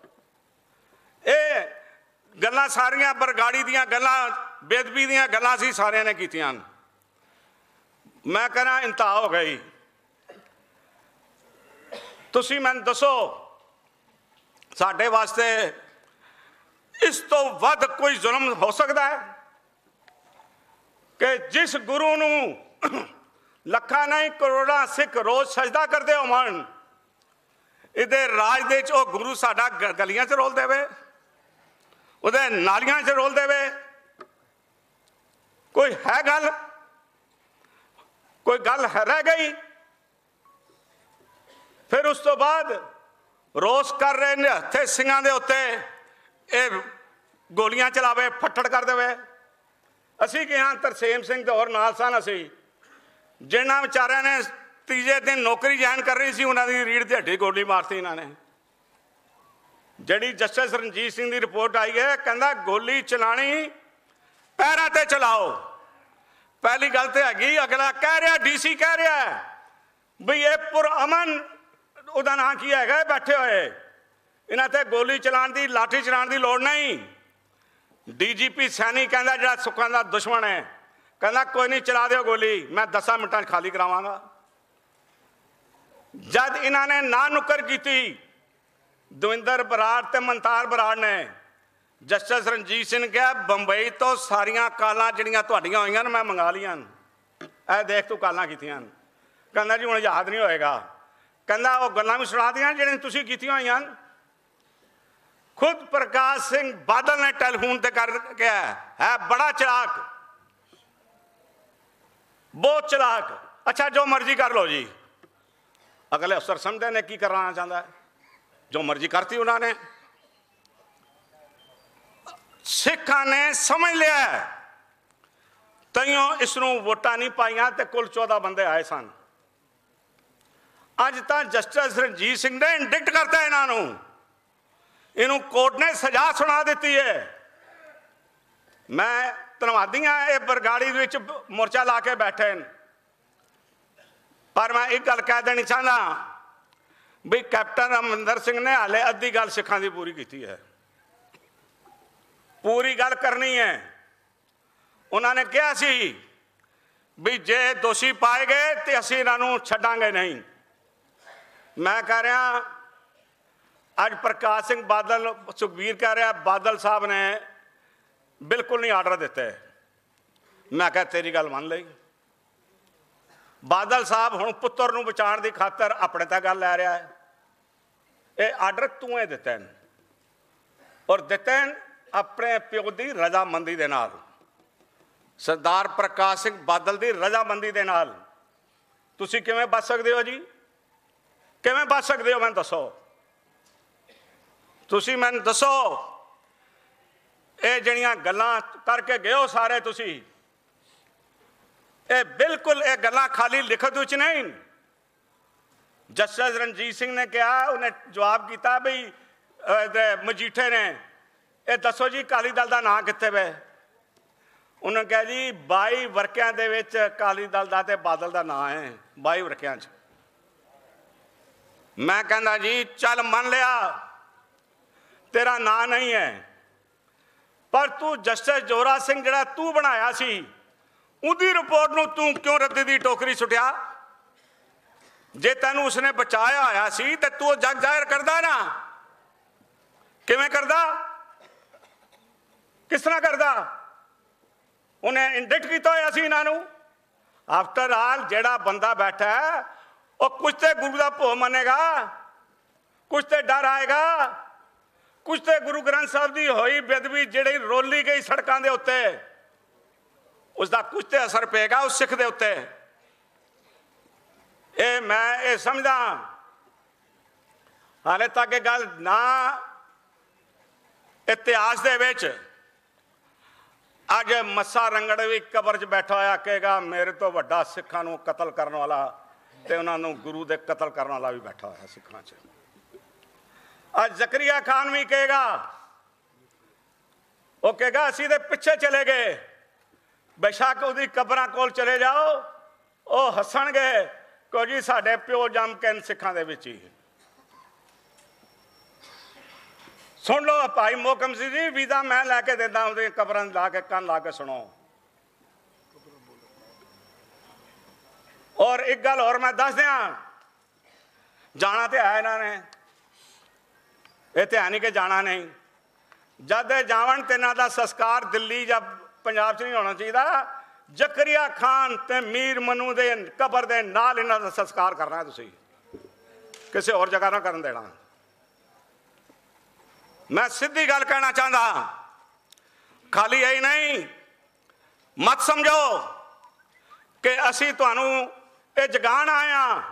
ਇਹ ਗੱਲਾਂ ਸਾਰੀਆਂ ਬਰਗਾੜੀ ਦੀਆਂ ਗੱਲਾਂ ਬੇਦਬੀ ਦੀਆਂ ਗੱਲਾਂ ਸੀ, ਸਾਰਿਆਂ ਨੇ ਕੀਤੀਆਂ ਹਨ। ਮੈਂ ਕਹਿੰਦਾ, ਇੰਤਹਾ ਹੋ ਗਈ। ਤੁਸੀਂ ਮੈਨੂੰ ਦੱਸੋ ਸਾਡੇ ਵਾਸਤੇ ਇਸ ਤੋਂ ਵੱਧ ਕੋਈ ਜ਼ੁਲਮ ਹੋ ਸਕਦਾ ਹੈ? ਕਿ ਜਿਸ ਗੁਰੂ ਨੂੰ ਲੱਖਾਂ ਨਹੀਂ, ਕਰੋੜਾਂ ਸਿੱਖ ਰੋਜ਼ ਸਜਦਾ ਕਰਦੇ ਹੋਣ ਇਹਦੇ ਰਾਜ ਦੇ ਚ ਉਹ ਗੁਰੂ ਸਾਡਾ ਗ- ਗਲੀਆਂ 'ਚ ਰੋਲ ਦੇਵੇ, ਉਹਦੇ ਨਾਲੀਆਂ 'ਚ ਰੋਲ ਦੇਵੇ। ਕੋਈ ਹੈ ਗੱਲ? ਕੋਈ ਗੱਲ ਹੈ, ਰਹਿ ਗਈ? ਫਿਰ ਉਸ ਤੋਂ ਬਾਅਦ ਰੋਸ ਕਰ ਰਹੇ ਨੇ ਹੱਥੇ ਸਿੰਘਾਂ ਦੇ ਉੱਤੇ। ਇਹ ਗੋਲੀਆਂ ਚਲਾਵੇ, ਫੱਟੜ ਕਰ ਦੇਵੇ। ਅਸੀਂ ਕਿਹਾ ਤਰਸੇਮ ਸਿੰਘ ਤੇ ਹੋਰ ਨਾਲ ਸਨ ਅਸੀਂ। ਜਿਹਨਾਂ ਵਿਚਾਰਿਆਂ ਨੇ ਤੀਜੇ ਦਿਨ ਨੌਕਰੀ ਜੁਆਇਨ ਕਰ ਰਹੀ ਸੀ, ਉਹਨਾਂ ਦੀ ਰੀੜ ਤੇ ਹੱਡੀ ਗੋਲੀ ਮਾਰਤੀ ਇਹਨਾਂ ਨੇ। ਜਿਹੜੀ ਜਸਟਿਸ ਰਣਜੀਤ ਸਿੰਘ ਦੀ ਰਿਪੋਰਟ ਆਈ ਹੈ, ਕਹਿੰਦਾ ਗੋਲੀ ਚਲਾਣੀ, ਪੈਰਾਂ ਤੇ ਚਲਾਓ। ਪਹਿਲੀ ਗੱਲ ਤੇ ਹੈਗੀ, ਅਗਲਾ ਕਹਿ ਰਿਹਾ, ਡੀਸੀ ਕਹਿ ਰਿਹਾ ਵੀ ਇਹ ਪੁਰਅਮਨ ਉਹਦਾ ਨਾਂ ਕੀ ਹੈਗਾ? ਬੈਠੇ ਹੋਏ। ਇਹਨਾਂ ਤੇ ਗੋਲੀ ਚਲਾਉਣ ਦੀ, ਲਾਠੀ ਚਲਾਉਣ ਦੀ ਲੋੜ ਨਹੀਂ। ਡੀਜੀਪੀ ਸੈਣੀ ਕਹਿੰਦਾ ਜਿਹੜਾ ਸੁੱਖਾਂ ਦਾ ਦੁਸ਼ਮਣ ਹੈ। ਕਹਿੰਦਾ, ਕੋਈ ਨਹੀਂ, ਚਲਾ ਦਿਓ ਗੋਲੀ। ਮੈਂ 10 ਮਿੰਟਾਂ 'ਚ ਖਾਲੀ ਕਰਾਵਾਂਗਾ। ਜਦ ਇਹਨਾਂ ਨੇ ਨਾ ਨੁਕਰ ਕੀਤੀ, ਦਵਿੰਦਰ ਬਰਾੜ ਤੇ ਮਨਤਾਰ ਬਰਾੜ ਨੇ। ਜਸਟਿਸ ਰਣਜੀਤ ਸਿੰਘ ਕਿਹਾ, ਬੰਬਈ ਤੋਂ ਸਾਰੀਆਂ ਕਾਲਾਂ ਜਿਹੜੀਆਂ ਤੁਹਾਡੀਆਂ ਹੋਈਆਂ ਨੇ, ਮੈਂ ਮੰਗਾ ਲੀਆਂ ਇਹ ਦੇਖ ਤੂੰ ਕਾਲਾਂ ਕੀਤੀਆਂ ਨੇ। ਕਹਿੰਦਾ, ਜੀ, ਹੁਣ ਯਾਦ ਨਹੀਂ ਹੋਏਗਾ। ਕਹਿੰਦਾ ਉਹ ਗੱਲਾਂ ਵੀ ਸੁਣਾ ਦੀਆਂ ਜਿਹੜੀਆਂ ਤੁਸੀਂ ਕੀਤੀਆਂ ਹੋਈਆਂ ਨੇ। ਖੁਦ ਪ੍ਰਕਾਸ਼ ਸਿੰਘ ਬਾਦਲ ਨੇ ਟੈਲੀਫੋਨ ਤੇ ਕਰ ਕਿਹਾ ਹੈ ਬੜਾ ਚਲਾਕ। ਬਹੁਤ ਚਲਾਕ। ਅੱਛਾ, ਜੋ ਮਰਜ਼ੀ ਕਰ ਲਓ ਜੀ। ਅਗਲੇ ਅਫਸਰ ਸਮਝਦੇ ਨੇ ਕੀ ਕਰਨਾ ਚਾਹੁੰਦਾ ਹੈ। ਜੋ ਮਰਜ਼ੀ ਕਰਤੀ ਉਹਨਾਂ ਨੇ। ਸਿੱਖਾਂ ਨੇ ਸਮਝ ਲਿਆ ਹੈ। ਤਈਓ ਇਸ ਨੂੰ ਵੋਟਾਂ ਨਹੀਂ ਪਾਈਆਂ ਤੇ ਕੁੱਲ 14 ਬੰਦੇ ਆਏ ਸਨ। ਅੱਜ ਤਾਂ ਜਸਟਿਸ ਰਣਜੀਤ ਸਿੰਘ ਨੇ ਇੰਡਿਕਟ ਕਰਤਾ ਇਹਨਾਂ ਨੂੰ। ਇਹਨੂੰ ਕੋਰਟ ਨੇ ਸਜ਼ਾ ਸੁਣਾ ਦਿੱਤੀ ਹੈ। ਮੈਂ ਧੰਨਵਾਦੀ ਹਾਂ ਇਹ ਬਰਗਾੜੀ ਵਿੱਚ ਮੋਰਚਾ ਲਾ ਕੇ ਬੈਠੇ ਨੇ। ਪਰ ਮੈਂ ਇੱਕ ਗੱਲ ਕਹਿ ਦੇਣੀ ਚਾਹੁੰਦਾ ਵੀ ਕੈਪਟਨ ਅਮਰਿੰਦਰ ਸਿੰਘ ਨੇ ਹਾਲੇ ਅੱਧੀ ਗੱਲ ਸਿੱਖਾਂ ਦੀ ਪੂਰੀ ਕੀਤੀ ਹੈ। ਪੂਰੀ ਗੱਲ ਕਰਨੀ ਹੈ। ਉਹਨਾਂ ਨੇ ਕਿਹਾ ਸੀ ਵੀ ਜੇ ਦੋਸ਼ੀ ਪਾਏ ਗਏ ਤੇ ਅਸੀਂ ਇਹਨਾਂ ਨੂੰ ਛੱਡਾਂਗੇ ਨਹੀਂ। ਮੈਂ ਕਹਿ ਰਿਹਾ, ਅੱਜ ਪ੍ਰਕਾਸ਼ ਸਿੰਘ ਬਾਦਲ, ਸੁਖਬੀਰ ਕਹਿ ਰਿਹਾ, ਬਾਦਲ ਸਾਹਿਬ ਨੇ ਬਿਲਕੁਲ ਨਹੀਂ ਆਰਡਰ ਦਿੱਤੇ। ਮੈਂ ਕਿਹਾ, ਤੇਰੀ ਗੱਲ ਮੰਨ ਲਈ। ਬਾਦਲ ਸਾਹਿਬ ਹੁਣ ਪੁੱਤਰ ਨੂੰ ਬਚਾਉਣ ਦੀ ਖਾਤਰ ਆਪਣੇ ਤਾਂ ਗੱਲ ਲੈ ਰਿਹਾ ਹੈ। ਇਹ ਆਰਡਰ ਤੂੰ ਹੀ ਦਿੱਤਾ ਔਰ ਦਿੱਤਾ ਆਪਣੇ ਪਿਓ ਦੀ ਰਜ਼ਾਮੰਦੀ ਦੇ ਨਾਲ। ਸਰਦਾਰ ਪ੍ਰਕਾਸ਼ ਸਿੰਘ ਬਾਦਲ ਦੀ ਰਜ਼ਾਮੰਦੀ ਦੇ ਨਾਲ। ਤੁਸੀਂ ਕਿਵੇਂ ਬਚ ਸਕਦੇ ਹੋ ਜੀ? ਕਿਵੇਂ ਬਚ ਸਕਦੇ ਹੋ, ਮੈਨੂੰ ਦੱਸੋ। ਤੁਸੀਂ ਮੈਨੂੰ ਦੱਸੋ। ਇਹ ਜਿਹੜੀਆਂ ਗੱਲਾਂ ਕਰਕੇ ਗਏ ਹੋ ਸਾਰੇ ਤੁਸੀਂ, ਇਹ ਬਿਲਕੁਲ ਇਹ ਗੱਲਾਂ ਖਾਲੀ ਲਿਖਤ ਵਿੱਚ ਨਹੀਂ। ਜਸਟਿਸ ਰਣਜੀਤ ਸਿੰਘ ਨੇ ਕਿਹਾ, ਉਹਨੇ ਜਵਾਬ ਕੀਤਾ ਬਈ ਮਜੀਠੇ ਨੇ। ਇਹ ਦੱਸੋ ਜੀ, ਅਕਾਲੀ ਦਲ ਦਾ ਨਾਂ ਕਿੱਥੇ ਵੇ? ਉਹਨਾਂ ਕਿਹਾ ਜੀ 22 ਵਰਕਿਆਂ ਦੇ ਵਿੱਚ ਅਕਾਲੀ ਦਲ ਦਾ ਤੇ ਬਾਦਲ ਦਾ ਨਾਂ ਹੈ 22 ਵਰਕਿਆਂ 'ਚ। ਮੈਂ ਕਹਿੰਦਾ ਜੀ, ਚੱਲ ਮੰਨ ਲਿਆ। ਤੇਰਾ ਨਾਂ ਨਹੀਂ ਹੈ। ਪਰ ਤੂੰ ਜਸਟਿਸ ਜੋਰਾ ਸਿੰਘ ਜਿਹੜਾ ਤੂੰ ਬਣਾਇਆ ਸੀ, ਉਹਦੀ ਰਿਪੋਰਟ ਨੂੰ ਤੂੰ ਕਿਉਂ ਰੱਦੀ ਦੀ ਟੋਕਰੀ ਸੁੱਟਿਆ? ਜੇ ਤੈਨੂੰ ਉਸਨੇ ਬਚਾਇਆ ਹੋਇਆ ਸੀ, ਤੇ ਤੂੰ ਜਗ ਜ਼ਾਹਿਰ ਕਰਦਾ ਨਾ। ਕਿਵੇਂ ਕਰਦਾ? ਕਿਸ ਤਰ੍ਹਾਂ ਕਰਦਾ? ਉਹਨੇ ਇੰਡਿਕਟ ਕੀਤਾ ਹੋਇਆ ਸੀ ਇਹਨਾਂ ਨੂੰ। ਆਫਟਰ ਆਲ ਜਿਹੜਾ ਬੰਦਾ ਬੈਠਾ ਉਹ ਕੁਛ ਤੇ ਗੁਰੂ ਦਾ ਭੋ ਮੰਨੇਗਾ ਕੁਛ ਤੇ ਡਰ ਆਏਗਾ ਕੁਛ ਤੇ ਗੁਰੂ ਗ੍ਰੰਥ ਸਾਹਿਬ ਦੀ ਹੋਈ ਬੇਦਬੀ ਜਿਹੜੀ ਰੋਲੀ ਗਈ ਸੜਕਾਂ ਦੇ ਉੱਤੇ ਉਸ ਦਾ ਕੁਝ ਤੇ ਅਸਰ ਪਏਗਾ ਉਸ ਸਿੱਖ ਦੇ ਉੱਤੇ ਇਹ ਮੈਂ ਇਹ ਸਮਝਦਾ ਹਾਲੇ ਤੱਕ ਇਹ ਗੱਲ ਨਾ ਇਤਿਹਾਸ ਦੇ ਵਿੱਚ ਅੱਜ ਮੱਸਾ ਰੰਗੜ ਵੀ ਕਬਰ 'ਚ ਬੈਠਾ ਹੋਇਆ ਕਹੇਗਾ ਮੇਰੇ ਤੋਂ ਵੱਡਾ ਸਿੱਖਾਂ ਨੂੰ ਕਤਲ ਕਰਨ ਵਾਲਾ ਤੇ ਉਹਨਾਂ ਨੂੰ ਗੁਰੂ ਦੇ ਕਤਲ ਕਰਨ ਵਾਲਾ ਵੀ ਬੈਠਾ ਹੋਇਆ ਸਿੱਖਾਂ 'ਚ। ਅੱਜ ਜ਼ਕਰੀਆ ਖਾਨ ਵੀ ਕਹੇਗਾ, ਉਹ ਕਹੇਗਾ, ਅਸੀਂ ਦੇ ਪਿੱਛੇ ਚਲੇ ਗਏ। ਬੇਸ਼ੱਕ ਉਹਦੀ ਕਬਰਾਂ ਕੋਲ ਚਲੇ ਜਾਓ, ਉਹ ਹੱਸਣਗੇ। ਕੋ ਜੀ, ਸਾਡੇ ਪਿਓ ਜੰਮ ਕੇ ਸਿੱਖਾਂ ਦੇ ਵਿੱਚ ਹੀ। ਸੁਣ ਲਓ, ਭਾਈ ਮੋਕਮ ਸਿੰਘ ਜੀ, ਵੀਜ਼ਾ ਮੈਂ ਲੈ ਕੇ ਦਿੰਦਾ ਉਹਦੇ ਕਬਰਾਂ ਲਾ ਕੇ ਕੰਨ ਲਾ ਕੇ ਸੁਣੋ ਔਰ ਇੱਕ ਗੱਲ ਹੋਰ ਮੈਂ ਦੱਸ ਦਿਆਂ। ਜਾਣਾ ਤੇ ਹੈ ਇਹਨਾਂ ਨੇ। ਇਹ ਤੇ ਹੈ ਨਹੀਂ ਕਿ ਜਾਣਾ ਨਹੀਂ। ਜਦ ਇਹ ਜਾਵਣ ਤੇ ਇਹਨਾਂ ਦਾ ਸੰਸਕਾਰ ਦਿੱਲੀ ਜਾਂ ਪੰਜਾਬ 'ਚ ਨਹੀਂ ਹੋਣਾ ਚਾਹੀਦਾ, ਜ਼ਕਰੀਆ ਖਾਨ ਤੇ ਮੀਰ ਮਨੂ ਦੇ ਕਬਰ ਦੇ ਨਾਲ ਇਹਨਾਂ ਦਾ ਸੰਸਕਾਰ ਕਰਨਾ ਤੁਸੀਂ। ਕਿਸੇ ਹੋਰ ਜਗ੍ਹਾ ਨਾ ਕਰਨ ਦੇਣਾ। ਮੈਂ ਸਿੱਧੀ ਗੱਲ ਕਹਿਣਾ ਚਾਹੁੰਦਾ ਖਾਲੀ ਇਹ ਨਹੀਂ। ਮਤ ਸਮਝੋ ਕਿ ਅਸੀਂ ਤੁਹਾਨੂੰ ਇਹ ਜਗਾਣ ਆਇਆ।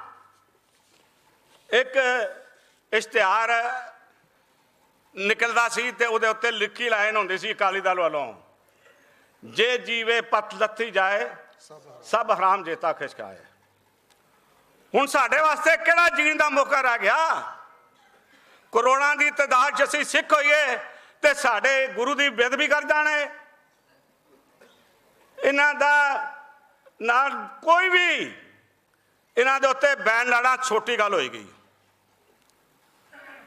ਇੱਕ ਇਸ਼ਤਿਹਾਰ ਨਿਕਲਦਾ ਸੀ ਤੇ ਉਹਦੇ ਉੱਤੇ ਲਿਖੀ ਲਾਈਨ ਹੁੰਦੀ ਸੀ ਅਕਾਲੀ ਦਲ ਵੱਲੋਂ। ਜੇ ਜੀਵੇ ਪਤ ਲੱਥੀ ਜਾਏ, ਸਭ ਹਰਾਮ ਜੇਤਾ ਖਿਸਕਾਏ। ਹੁਣ ਸਾਡੇ ਵਾਸਤੇ ਕਿਹੜਾ ਜੀਣ ਦਾ ਮੌਕਾ ਰਹਿ ਗਿਆ? ਕਰੋੜਾਂ ਦੀ ਤਾਦਾਦ 'ਚ ਅਸੀਂ ਸਿੱਖ ਹੋਈਏ ਤੇ ਸਾਡੇ ਗੁਰੂ ਦੀ ਬੇਦਬੀ ਕਰ ਜਾਣੇ। ਇਹਨਾਂ ਦਾ ਨਾਲ ਕੋਈ ਵੀ ਇਹਨਾਂ ਦੇ ਉੱਤੇ ਬੈਨ ਲਾਣਾ ਛੋਟੀ ਗੱਲ ਹੋਏਗੀ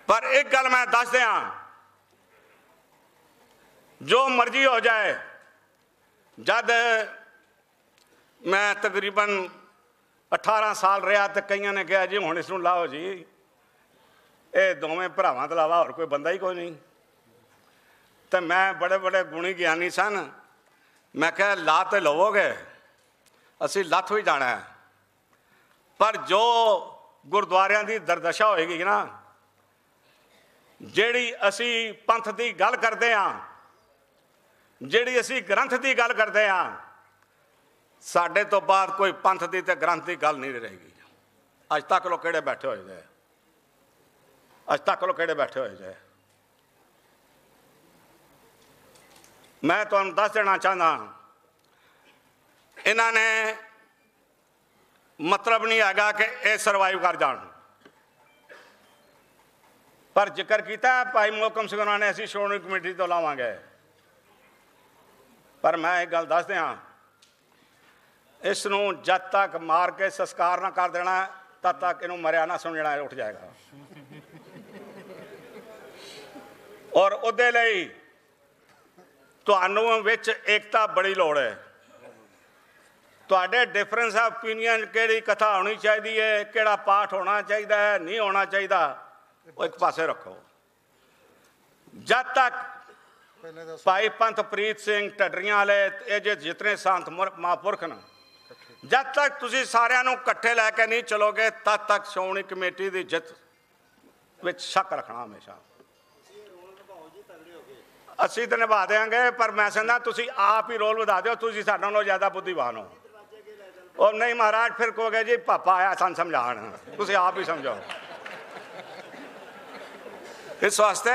ਪਰ ਇੱਕ ਗੱਲ ਮੈਂ ਦੱਸ ਦਿਆਂ ਜੋ ਮਰਜ਼ੀ ਹੋ ਜਾਏ, ਜਦ ਮੈਂ ਤਕਰੀਬਨ 18 ਸਾਲ ਰਿਹਾ ਤੇ ਕਈਆਂ ਨੇ ਕਿਹਾ, ਜੀ, ਹੁਣ ਇਸ ਨੂੰ ਲਾਓ ਜੀ। ਇਹ ਦੋਵੇਂ ਭਰਾਵਾਂ ਤੋਂ ਇਲਾਵਾ ਹੋਰ ਕੋਈ ਬੰਦਾ ਹੀ ਕੋਈ ਨਹੀਂ। ਤੇ ਮੈਂ ਬੜੇ ਬੜੇ ਗੁਣੀ ਗਿਆਨੀ ਸਨ। ਮੈਂ ਕਿਹਾ, ਲਾ ਤੇ ਲਵੋਗੇ। ਅਸੀਂ ਲੱਥ ਵੀ ਜਾਣਾ ਹੈ। ਪਰ ਜੋ ਗੁਰਦੁਆਰਿਆਂ ਦੀ ਦਰਦਸ਼ਾ ਹੋਏਗੀ ਨਾ, ਜਿਹੜੀ ਅਸੀਂ ਪੰਥ ਦੀ ਗੱਲ ਕਰਦੇ ਹਾਂ, ਜਿਹੜੀ ਅਸੀਂ ਗ੍ਰੰਥ ਦੀ ਗੱਲ ਕਰਦੇ ਹਾਂ, ਸਾਡੇ ਤੋਂ ਬਾਅਦ ਕੋਈ ਪੰਥ ਦੀ ਤੇ ਗ੍ਰੰਥ ਦੀ ਗੱਲ ਨਹੀਂ ਰਹੇਗੀ। ਅੱਜ ਤੱਕ ਲੋ ਕਿਹੜੇ ਬੈਠੇ ਹੋਏ ਨੇ ਅੱਜ ਤੱਕ ਲੋ ਕਿਹੜੇ ਬੈਠੇ ਹੋਏ ਜੇ? ਮੈਂ ਤੁਹਾਨੂੰ ਦੱਸ ਦੇਣਾ ਚਾਹੁੰਦਾ, ਇਹਨਾਂ ਨੇ ਮਤਲਬ ਨਹੀਂ ਹੈਗਾ ਕਿ ਇਹ ਸਰਵਾਈਵ ਕਰ ਜਾਣ। ਪਰ ਜ਼ਿਕਰ ਕੀਤਾ, ਭਾਈ ਮੋਕਮ ਸਿੰਘ ਉਹਨਾਂ ਨੇ, ਅਸੀਂ ਸ਼੍ਰੋਮਣੀ ਕਮੇਟੀ ਤੋਂ ਲਾਵਾਂਗੇ। ਪਰ ਮੈਂ ਇਹ ਗੱਲ ਦੱਸ ਦਿਆਂ ਇਸ ਨੂੰ ਜਦ ਤੱਕ ਮਾਰ ਕੇ ਸੰਸਕਾਰ ਨਾ ਕਰ ਦੇਣਾ, ਤਦ ਤੱਕ ਇਹਨੂੰ ਮਰਿਆ ਨਾ ਸਮਝਣਾ ਉੱਠ ਜਾਏਗਾ। ਔਰ ਉਹਦੇ ਲਈ ਤੁਹਾਨੂੰ ਵਿੱਚ ਏਕਤਾ ਬੜੀ ਲੋੜ ਹੈ। ਤੁਹਾਡੇ ਡਿਫਰੈਂਸ ਆਫ ਓਪੀਨੀਅਨ ਕਿਹੜੀ ਕਥਾ ਹੋਣੀ ਚਾਹੀਦੀ ਹੈ, ਕਿਹੜਾ ਪਾਠ ਹੋਣਾ ਚਾਹੀਦਾ ਹੈ, ਨਹੀਂ ਹੋਣਾ ਚਾਹੀਦਾ, ਉਹ ਇੱਕ ਪਾਸੇ ਰੱਖੋ। ਜਦ ਤੱਕ ਭਾਈ ਪੰਥ ਪ੍ਰੀਤ ਸਿੰਘ ਢੱਡਰੀਆਂ ਵਾਲੇ, ਇਹ ਜੇ ਜਿਤਨੇ ਸੰਤ ਮੁਰ- ਮਹਾਂਪੁਰਖ ਨੇ, ਜਦ ਤੱਕ ਤੁਸੀਂ ਸਾਰਿਆਂ ਨੂੰ ਇਕੱਠੇ ਲੈ ਕੇ ਨਹੀਂ ਚਲੋਗੇ, ਤਦ ਤੱਕ ਸ਼੍ਰੋਮਣੀ ਕਮੇਟੀ ਦੀ ਜਿੱਤ ਵਿੱਚ ਸ਼ੱਕ ਰੱਖਣਾ ਹਮੇਸ਼ਾ। ਅਸੀਂ ਤਾਂ ਨਿਭਾ ਦੇਾਂਗੇ ਪਰ ਮੈਂ ਸਮਝਦਾ ਤੁਸੀਂ ਆਪ ਹੀ ਰੋਲ ਵਧਾ ਦਿਓ, ਤੁਸੀਂ ਸਾਡੇ ਨਾਲੋਂ ਜ਼ਿਆਦਾ ਬੁੱਧੀਵਾਨ ਹੋ। ਉਹ ਨਹੀਂ ਮਹਾਰਾਜ ਫਿਰ ਕਹੋਗੇ ਜੀ ਪਾਪਾ ਆਇਆ ਸਾਨੂੰ ਸਮਝਾਣ ਤੁਸੀਂ ਆਪ ਹੀ ਸਮਝਾਓ ਇਸ ਵਾਸਤੇ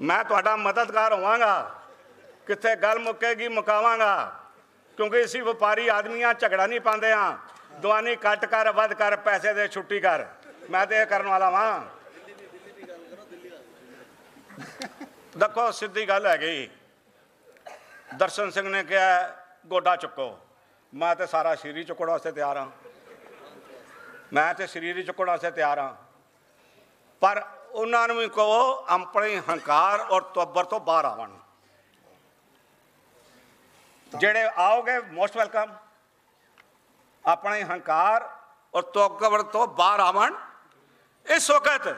ਮੈਂ ਤੁਹਾਡਾ ਮਦਦਗਾਰ ਹੋਵਾਂਗਾ ਕਿੱਥੇ ਗੱਲ ਮੁੱਕੇਗੀ ਮੁਕਾਵਾਂਗਾ ਕਿਉਂਕਿ ਅਸੀਂ ਵਪਾਰੀ ਆਦਮੀਆਂ ਝਗੜਾ ਨਹੀਂ ਪਾਉਂਦੇ ਆ ਦਵਾਨੀ ਕੱਟ ਕਰ ਵੱਧ ਕਰ ਪੈਸੇ ਦੇ ਛੁੱਟੀ ਕਰ ਮੈਂ ਤੇ ਇਹ ਕਰਨ ਵਾਲਾ ਵਾਂ ਦੇਖੋ ਸਿੱਧੀ ਗੱਲ ਹੈਗੀ ਦਰਸ਼ਨ ਸਿੰਘ ਨੇ ਕਿਹਾ ਗੋਡਾ ਚੁੱਕੋ ਮੈਂ ਤੇ ਸਾਰਾ ਸ਼ਰੀਰ ਚੁੱਕਣ ਵਾਸਤੇ ਤਿਆਰ ਹਾਂ ਮੈਂ ਤੇ ਸਰੀਰ ਹੀ ਚੁੱਕਣ ਵਾਸਤੇ ਤਿਆਰ ਹਾਂ ਪਰ ਉਹਨਾਂ ਨੂੰ ਵੀ ਕਹੋ, ਆਪਣੇ ਹੰਕਾਰ ਔਰ ਤਵੱਬਰ ਤੋਂ ਬਾਹਰ ਆਵਣ। ਜਿਹੜੇ ਆਓਗੇ ਮੋਸਟ ਵੈਲਕਮ ਆਪਣੇ ਹੰਕਾਰ ਔਰ ਤਵੱਬਰ ਤੋਂ ਬਾਹਰ ਆਵਣ। ਇਸ ਵਕਤ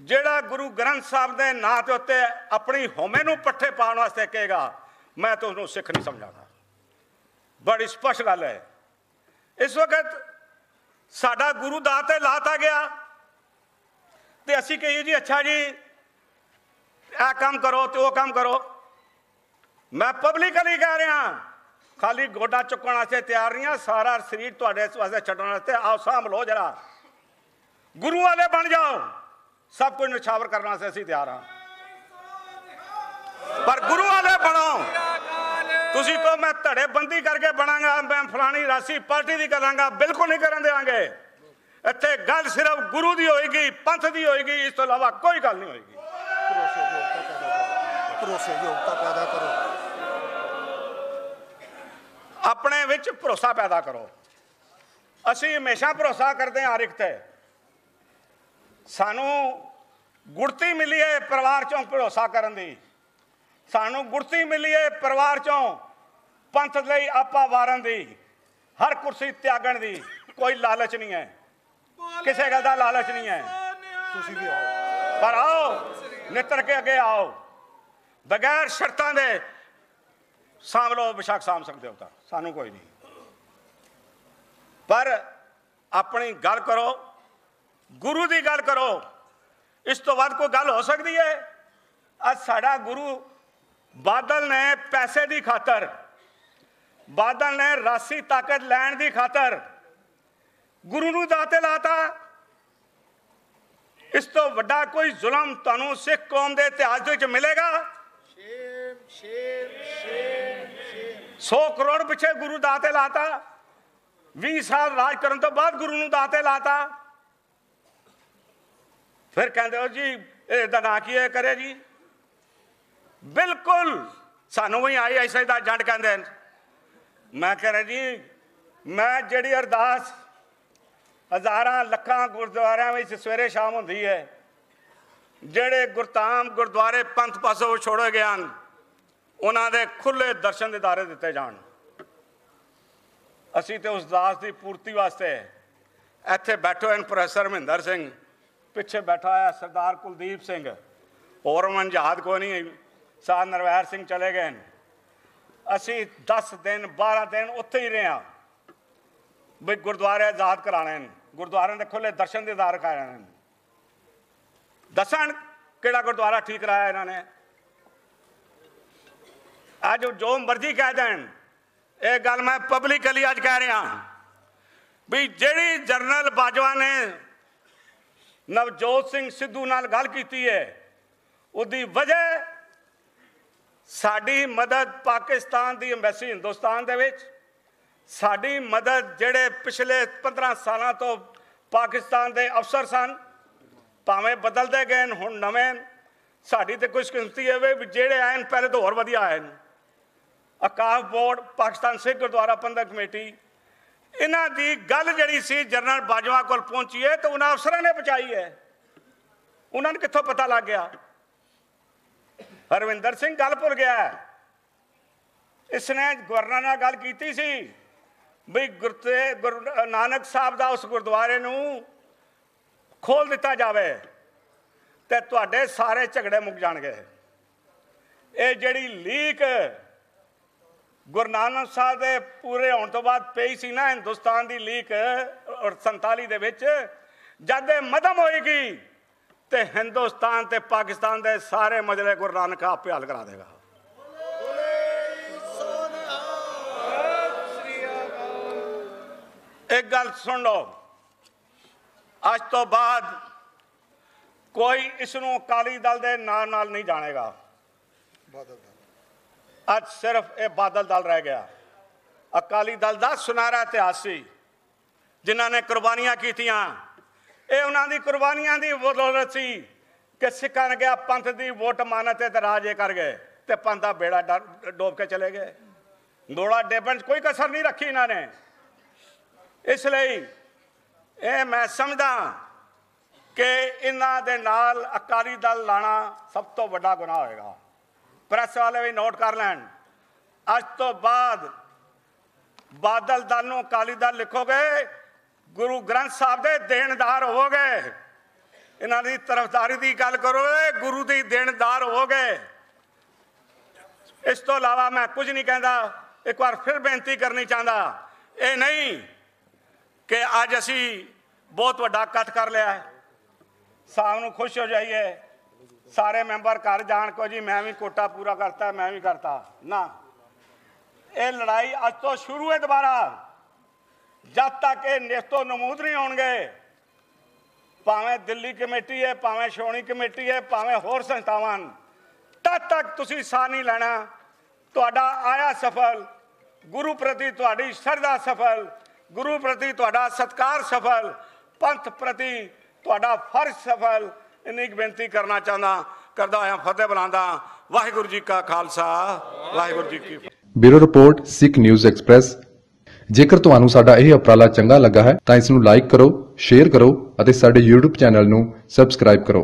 ਜਿਹੜਾ ਗੁਰੂ ਗ੍ਰੰਥ ਸਾਹਿਬ ਦੇ ਨਾਂ ਤੇ ਉੱਤੇ ਆਪਣੀ ਹੋਮੇ ਨੂੰ ਪੱਠੇ ਪਾਉਣ ਵਾਸਤੇ ਕਹੇਗਾ, ਮੈਂ ਤਾਂ ਉਹਨੂੰ ਸਿੱਖ ਨਹੀਂ ਸਮਝਾਂਗਾ। ਬੜੀ ਸਪਸ਼ਟ ਗੱਲ ਹੈ। ਇਸ ਵਕਤ ਸਾਡਾ ਗੁਰੂ ਦਾ ਤੇ ਲਾਤਾ ਗਿਆ। ਤੇ ਅਸੀਂ ਕਹੀਏ ਜੀ, ਅੱਛਾ ਜੀ, ਇਹ ਕੰਮ ਕਰੋ ਤੇ ਉਹ ਕੰਮ ਕਰੋ। ਮੈਂ ਪਬਲਿਕਲੀ ਕਹਿ ਰਿਹਾ ਖਾਲੀ ਗੋਡਾ ਚੁੱਕਣ ਵਾਸਤੇ ਤਿਆਰ ਨਹੀਂ ਆ, ਸਾਰਾ ਸਰੀਰ ਤੁਹਾਡੇ ਵਾਸਤੇ ਛੱਡਣ ਵਾਸਤੇ ਆਓ ਸਾਂਭ ਲਓ ਜਰਾ। ਗੁਰੂ ਵਾਲੇ ਬਣ ਜਾਓ। ਸਭ ਕੁਝ ਨਿਛਾਵਰ ਕਰਨ ਵਾਸਤੇ ਅਸੀਂ ਤਿਆਰ ਹਾਂ। ਪਰ ਗੁਰੂ ਵਾਲੇ ਬਣੋ। ਤੁਸੀਂ ਕਹੋ ਮੈਂ ਧੜੇ ਬੰਦੀ ਕਰਕੇ ਬਣਾਂਗਾ ਮੈਂ ਫਲਾਣੀ ਰਾਸੀ ਪਾਰਟੀ ਦੀ ਕਰਾਂਗਾ ਬਿਲਕੁਲ ਨਹੀਂ ਕਰਨ ਦੇਵਾਂਗੇ ਇੱਥੇ ਗੱਲ ਸਿਰਫ ਗੁਰੂ ਦੀ ਹੋਏਗੀ ਪੰਥ ਦੀ ਹੋਏਗੀ ਇਸ ਤੋਂ ਇਲਾਵਾ ਕੋਈ ਗੱਲ ਨਹੀਂ ਹੋਏਗੀ।
ਭਰੋਸੇ ਯੋਗਤਾ ਪੈਦਾ ਕਰੋ।
ਆਪਣੇ ਵਿੱਚ ਭਰੋਸਾ ਪੈਦਾ ਕਰੋ। ਅਸੀਂ ਹਮੇਸ਼ਾ ਭਰੋਸਾ ਕਰਦੇ ਹਾਂ ਹਰ ਇੱਕ ਤੇ। ਸਾਨੂੰ ਗੁੜਤੀ ਮਿਲੀ ਹੈ ਪਰਿਵਾਰ ਚੋਂ ਭਰੋਸਾ ਕਰਨ ਦੀ। ਸਾਨੂੰ ਗੁੜਤੀ ਮਿਲੀ ਹੈ ਪਰਿਵਾਰ ਚੋਂ। ਪੰਥ ਲਈ ਆਪਾ ਵਾਰਨ ਦੀ ਹਰ ਕੁਰਸੀ ਤਿਆਗਣ ਦੀ ਕੋਈ ਲਾਲਚ ਨਹੀਂ ਹੈ। ਕਿਸੇ ਗੱਲ ਦਾ ਲਾਲਚ ਨਹੀਂ ਹੈ।
ਤੁਸੀਂ ਵੀ ਆਓ।
ਪਰ ਆਓ ਨਿੱਤਰ ਕੇ ਅੱਗੇ ਆਓ। ਬਗੈਰ ਸ਼ਰਤਾਂ ਦੇ ਸਾਂਭ ਲਓ ਬਿਸ਼ੱਕ ਸਾਂਭ ਸਕਦੇ ਹੋ ਤਾਂ ਸਾਨੂੰ ਕੋਈ ਨਹੀਂ। ਪਰ ਆਪਣੀ ਗੱਲ ਕਰੋ ਗੁਰੂ ਦੀ ਗੱਲ ਕਰੋ। ਇਸ ਤੋਂ ਵੱਧ ਕੋਈ ਗੱਲ ਹੋ ਸਕਦੀ ਹੈ? ਅੱਜ ਸਾਡਾ ਗੁਰੂ ਬਾਦਲ ਨੇ ਪੈਸੇ ਦੀ ਖਾਤਰ ਬਾਦਲ ਨੇ ਰਾਸੀ ਤਾਕਤ ਲੈਣ ਦੀ ਖਾਤਰ ਗੁਰੂ ਨੂੰ ਦਾਤੇ ਲਾਤਾ। ਇਸ ਤੋਂ ਵੱਡਾ ਕੋਈ ਜ਼ੁਲਮ ਤੁਹਾਨੂੰ ਸਿੱਖ ਕੌਮ ਦੇ ਇਤਿਹਾਸ ਵਿੱਚ ਮਿਲੇਗਾ?
ਸ਼ੇਮ ਸ਼ੇਮ ਸ਼ੇਮ
100 ਕਰੋੜ ਪਿੱਛੇ ਗੁਰੂ ਦਾਤੇ ਲਾਤਾ। 20 ਸਾਲ ਰਾਜ ਕਰਨ ਤੋਂ ਬਾਅਦ ਗੁਰੂ ਨੂੰ ਦਾਤੇ ਲਾਤਾ। ਫਿਰ ਕਹਿੰਦੇ ਹੋ ਜੀ ਇਹ ਦਾ ਨਾਂ ਕੀ ਕਰੇ ਜੀ? ਬਿਲਕੁਲ। ਸਾਨੂੰ ਵੀ ਆਈ ਐਸਾ ਦਾ ਜੰਡ ਕਹਿੰਦੇ ਨੇ ਮੈਂ ਕਹ ਰਿਹਾ ਜੀ, ਮੈਂ ਜਿਹੜੀ ਅਰਦਾਸ ਹਜ਼ਾਰਾਂ ਲੱਖਾਂ ਗੁਰਦੁਆਰਿਆਂ ਵਿੱਚ ਸਵੇਰੇ ਸ਼ਾਮ ਹੁੰਦੀ ਹੈ, ਜਿਹੜੇ ਗੁਰਤਾਮ ਗੁਰਦੁਆਰੇ ਪੰਥ ਪਾਸੋਂ ਛੋੜੇ ਗਏ ਹਨ, ਉਹਨਾਂ ਦੇ ਖੁੱਲੇ ਦਰਸ਼ਨ ਦਿਦਾਰੇ ਦਿੱਤੇ ਜਾਣ। ਅਸੀਂ ਤੇ ਉਸ ਦਾਸ ਦੀ ਪੂਰਤੀ ਵਾਸਤੇ ਇੱਥੇ ਬੈਠੇ ਹੋਏ ਪ੍ਰੋਫੈਸਰ ਮਹਿੰਦਰ ਸਿੰਘ, ਪਿੱਛੇ ਬੈਠਾ ਹੋਇਆ ਸਰਦਾਰ ਕੁਲਦੀਪ ਸਿੰਘ। ਹੋਰ ਮਨ ਯਾਦ ਕੋ ਨਹੀਂ ਸਾਹ ਨਰਵੈਰ ਸਿੰਘ ਚਲੇ ਗਏ ਨੇ। ਅਸੀਂ 10 ਦਿਨ 12 ਦਿਨ ਉੱਥੇ ਹੀ ਰਹੇ ਹਾਂ। ਵੀ ਗੁਰਦੁਆਰੇ ਆਜ਼ਾਦ ਕਰਾਣੇ ਨੇ। ਗੁਰਦੁਆਰਿਆਂ ਦੇ ਖੁੱਲੇ ਦਰਸ਼ਨ ਦਿਦਾਰ ਕਰਾਣੇ ਨੇ। ਦੱਸਣ ਕਿਹੜਾ ਗੁਰਦੁਆਰਾ ਠੀਕ ਕਰਾਇਆ ਇਹਨਾਂ ਨੇ। ਅੱਜ ਜੋ ਮਰਜ਼ੀ ਕਹਿ ਦੇਣ। ਇਹ ਗੱਲ ਮੈਂ ਪਬਲਿਕਲੀ ਅੱਜ ਕਹਿ ਰਿਹਾ। ਵੀ ਜਿਹੜੀ ਜਰਨਲ ਬਾਜਵਾ ਨੇ ਨਵਜੋਤ ਸਿੰਘ ਸਿੱਧੂ ਨਾਲ ਗੱਲ ਕੀਤੀ ਹੈ, ਉਹਦੀ ਵਜ੍ਹਾ ਸਾਡੀ ਮਦਦ ਪਾਕਿਸਤਾਨ ਦੀ ਐਮਬੈਸੀ ਹਿੰਦੁਸਤਾਨ ਦੇ ਵਿੱਚ ਸਾਡੀ ਮਦਦ ਜਿਹੜੇ ਪਿਛਲੇ 15 ਸਾਲਾਂ ਤੋਂ ਪਾਕਿਸਤਾਨ ਦੇ ਅਫਸਰ ਸਨ ਭਾਵੇਂ ਬਦਲਦੇ ਗਏ ਨੇ, ਹੁਣ ਨਵੇਂ ਸਾਡੀ ਤੇ ਕੁਝ ਕਿੰਤੀ ਹੈ ਵੀ ਜਿਹੜੇ ਆਏ ਨੇ ਪਹਿਲੇ ਤੋਂ ਹੋਰ ਵਧੀਆ ਆਏ ਨੇ। ਅਕਾਫ ਬੋਰਡ ਪਾਕਿਸਤਾਨ ਸਿੱਖ ਗੁਰਦੁਆਰਾ ਪ੍ਰਬੰਧਕ ਕਮੇਟੀ ਇਹਨਾਂ ਦੀ ਗੱਲ ਜਿਹੜੀ ਸੀ ਜਨਰਲ ਬਾਜਵਾ ਕੋਲ ਪਹੁੰਚੀ ਹੈ ਤੇ ਉਹਨਾਂ ਅਫਸਰਾਂ ਨੇ ਪਹੁੰਚਾਈ ਹੈ। ਉਹਨਾਂ ਨੂੰ ਕਿੱਥੋਂ ਪਤਾ ਲੱਗ ਗਿਆ? ਹਰਵਿੰਦਰ ਸਿੰਘ ਗੱਲ ਭੁੱਲ ਗਿਆ ਹੈ। ਇਸਨੇ ਗਵਰਨਰ ਨਾਲ ਗੱਲ ਕੀਤੀ ਸੀ ਵੀ ਗੁਰਤੇ ਗੁਰੂ ਨਾਨਕ ਸਾਹਿਬ ਦਾ ਉਸ ਗੁਰਦੁਆਰੇ ਨੂੰ ਖੋਲ ਦਿੱਤਾ ਜਾਵੇ ਤੇ ਤੁਹਾਡੇ ਸਾਰੇ ਝਗੜੇ ਮੁੱਕ ਜਾਣਗੇ ਇਹ ਜਿਹੜੀ ਲੀਕ ਗੁਰੂ ਨਾਨਕ ਸਾਹਿਬ ਦੇ ਪੂਰੇ ਹੋਣ ਤੋਂ ਬਾਅਦ ਪਈ ਸੀ ਨਾ ਹਿੰਦੁਸਤਾਨ ਦੀ ਲੀਕ ਔਰ 47 ਦੇ ਵਿੱਚ, ਜਦ ਇਹ ਮਦਮ ਹੋਏਗੀ ਤੇ ਹਿੰਦੁਸਤਾਨ ਤੇ ਪਾਕਿਸਤਾਨ ਦੇ ਸਾਰੇ ਮਜ਼ਲੇ ਗੁਰੂ ਨਾਨਕ ਆਪੇ ਹੱਲ ਕਰਾ ਦੇਗਾ। ਇੱਕ ਗੱਲ ਸੁਣ ਲਓ, ਅੱਜ ਤੋਂ ਬਾਅਦ ਕੋਈ ਇਸ ਨੂੰ ਅਕਾਲੀ ਦਲ ਦੇ ਨਾਂ ਨਾਲ ਨਹੀਂ ਜਾਣੇਗਾ। ਅੱਜ ਸਿਰਫ ਇਹ ਬਾਦਲ ਦਲ ਰਹਿ ਗਿਆ। ਅਕਾਲੀ ਦਲ ਦਾ ਸੁਨਹਿਰਾ ਇਤਿਹਾਸ ਸੀ, ਜਿਨ੍ਹਾਂ ਨੇ ਕੁਰਬਾਨੀਆਂ ਕੀਤੀਆਂ। ਇਹ ਉਹਨਾਂ ਦੀ ਕੁਰਬਾਨੀਆਂ ਦੀ ਬਦੌਲਤ ਸੀ ਕਿ ਸਿੱਖਾਂ ਨੇ ਕਿਹਾ, ਪੰਥ ਦੀ ਵੋਟ ਮਾਨਤ ਤੇ ਰਾਜੇ ਕਰ ਗਏ ਤੇ ਪੰਥ ਦਾ ਬੇੜਾ ਡੋਬ ਕੇ ਚਲੇ ਗਏ। ਦੋੜਾ ਡੇਬਣ 'ਚ ਕੋਈ ਕਸਰ ਨਹੀਂ ਰੱਖੀ ਇਹਨਾਂ ਨੇ। ਇਸ ਲਈ ਇਹ ਮੈਂ ਸਮਝਦਾ ਕਿ ਇਹਨਾਂ ਦੇ ਨਾਲ ਅਕਾਲੀ ਦਲ ਲਾਣਾ ਸਭ ਤੋਂ ਵੱਡਾ ਗੁਨਾਹ ਹੋਏਗਾ। ਪ੍ਰੈਸ ਵਾਲੇ ਵੀ ਨੋਟ ਕਰ ਲੈਣ। ਅੱਜ ਤੋਂ ਬਾਅਦ ਬਾਦਲ ਦਲ ਨੂੰ ਅਕਾਲੀ ਦਲ ਲਿਖੋਗੇ ਗੁਰੂ ਗ੍ਰੰਥ ਸਾਹਿਬ ਦੇ ਦੇਣਦਾਰ ਹੋ ਗਏ। ਇਹਨਾਂ ਦੀ ਤਰਫਦਾਰੀ ਦੀ ਗੱਲ ਕਰੋਗੇ ਗੁਰੂ ਦੀ ਦੇਣਦਾਰ ਹੋ ਗਏ। ਇਸ ਤੋਂ ਇਲਾਵਾ ਮੈਂ ਕੁਝ ਨਹੀਂ ਕਹਿੰਦਾ, ਇੱਕ ਵਾਰ ਫਿਰ ਬੇਨਤੀ ਕਰਨੀ ਚਾਹੁੰਦਾ, ਇਹ ਨਹੀਂ ਕਿ ਅੱਜ ਅਸੀਂ ਬਹੁਤ ਵੱਡਾ ਇਕੱਠ ਕਰ ਲਿਆ ਹੈ। ਸ਼ਾਮ ਨੂੰ ਖੁਸ਼ ਹੋ ਜਾਈਏ। ਸਾਰੇ ਮੈਂਬਰ ਘਰ ਜਾਣ ਕੋ ਜੀ, ਮੈਂ ਵੀ ਕੋਟਾ ਪੂਰਾ ਕਰਤਾ, ਮੈਂ ਵੀ ਕਰਤਾ। ਨਾ। ਇਹ ਲੜਾਈ ਅੱਜ ਤੋਂ ਸ਼ੁਰੂ ਹੈ ਦੁਬਾਰਾ। ਜਦ ਤੱਕ ਇਹ ਨਿਸ਼ਤੋ ਨਮੂਦ ਨਹੀਂ ਹੋਣਗੇ, ਭਾਵੇਂ ਦਿੱਲੀ ਕਮੇਟੀ ਹੈ, ਭਾਵੇਂ ਸ਼੍ਰੋਣੀ ਕਮੇਟੀ ਹੈ, ਭਾਵੇਂ ਹੋਰ ਸੰਸਥਾਵਾਂ, ਤਦ ਤੱਕ ਤੁਸੀਂ ਸਾਹ ਨਹੀਂ ਲੈਣਾ। ਤੁਹਾਡਾ ਆਇਆ ਸਫਲ, ਗੁਰੂ ਪ੍ਰਤੀ ਤੁਹਾਡੀ ਸ਼ਰਧਾ ਸਫਲ, ਗੁਰੂ ਪ੍ਰਤੀ ਤੁਹਾਡਾ ਸਤਕਾਰ ਸਫਲ, ਪੰਥ ਪ੍ਰਤੀ ਤੁਹਾਡਾ ਫਰਜ਼ ਸਫਲ, ਇੰਨੀ ਕੁ ਬੇਨਤੀ ਕਰਨਾ ਚਾਹੁੰਦਾ, ਕਰਦਾ ਹੋਇਆ ਫਤਿਹ ਬੁਲਾਉਂਦਾ, ਵਾਹਿਗੁਰੂ ਜੀ ਕਾ ਖਾਲਸਾ, ਵਾਹਿਗੁਰੂ ਜੀ ਕੀ ਫਤਿਹ।
Bureau report, Sikh news express ਜੇਕਰ ਤੁਹਾਨੂੰ ਸਾਡਾ ਇਹ ਉਪਰਾਲਾ ਚੰਗਾ ਲੱਗਾ ਹੈ, ਤਾਂ ਇਸ ਨੂੰ ਲਾਈਕ ਕਰੋ ਸ਼ੇਅਰ ਕਰੋ ਅਤੇ ਸਾਡੇ YouTube ਚੈਨਲ ਨੂੰ ਸਬਸਕ੍ਰਾਈਬ ਕਰੋ।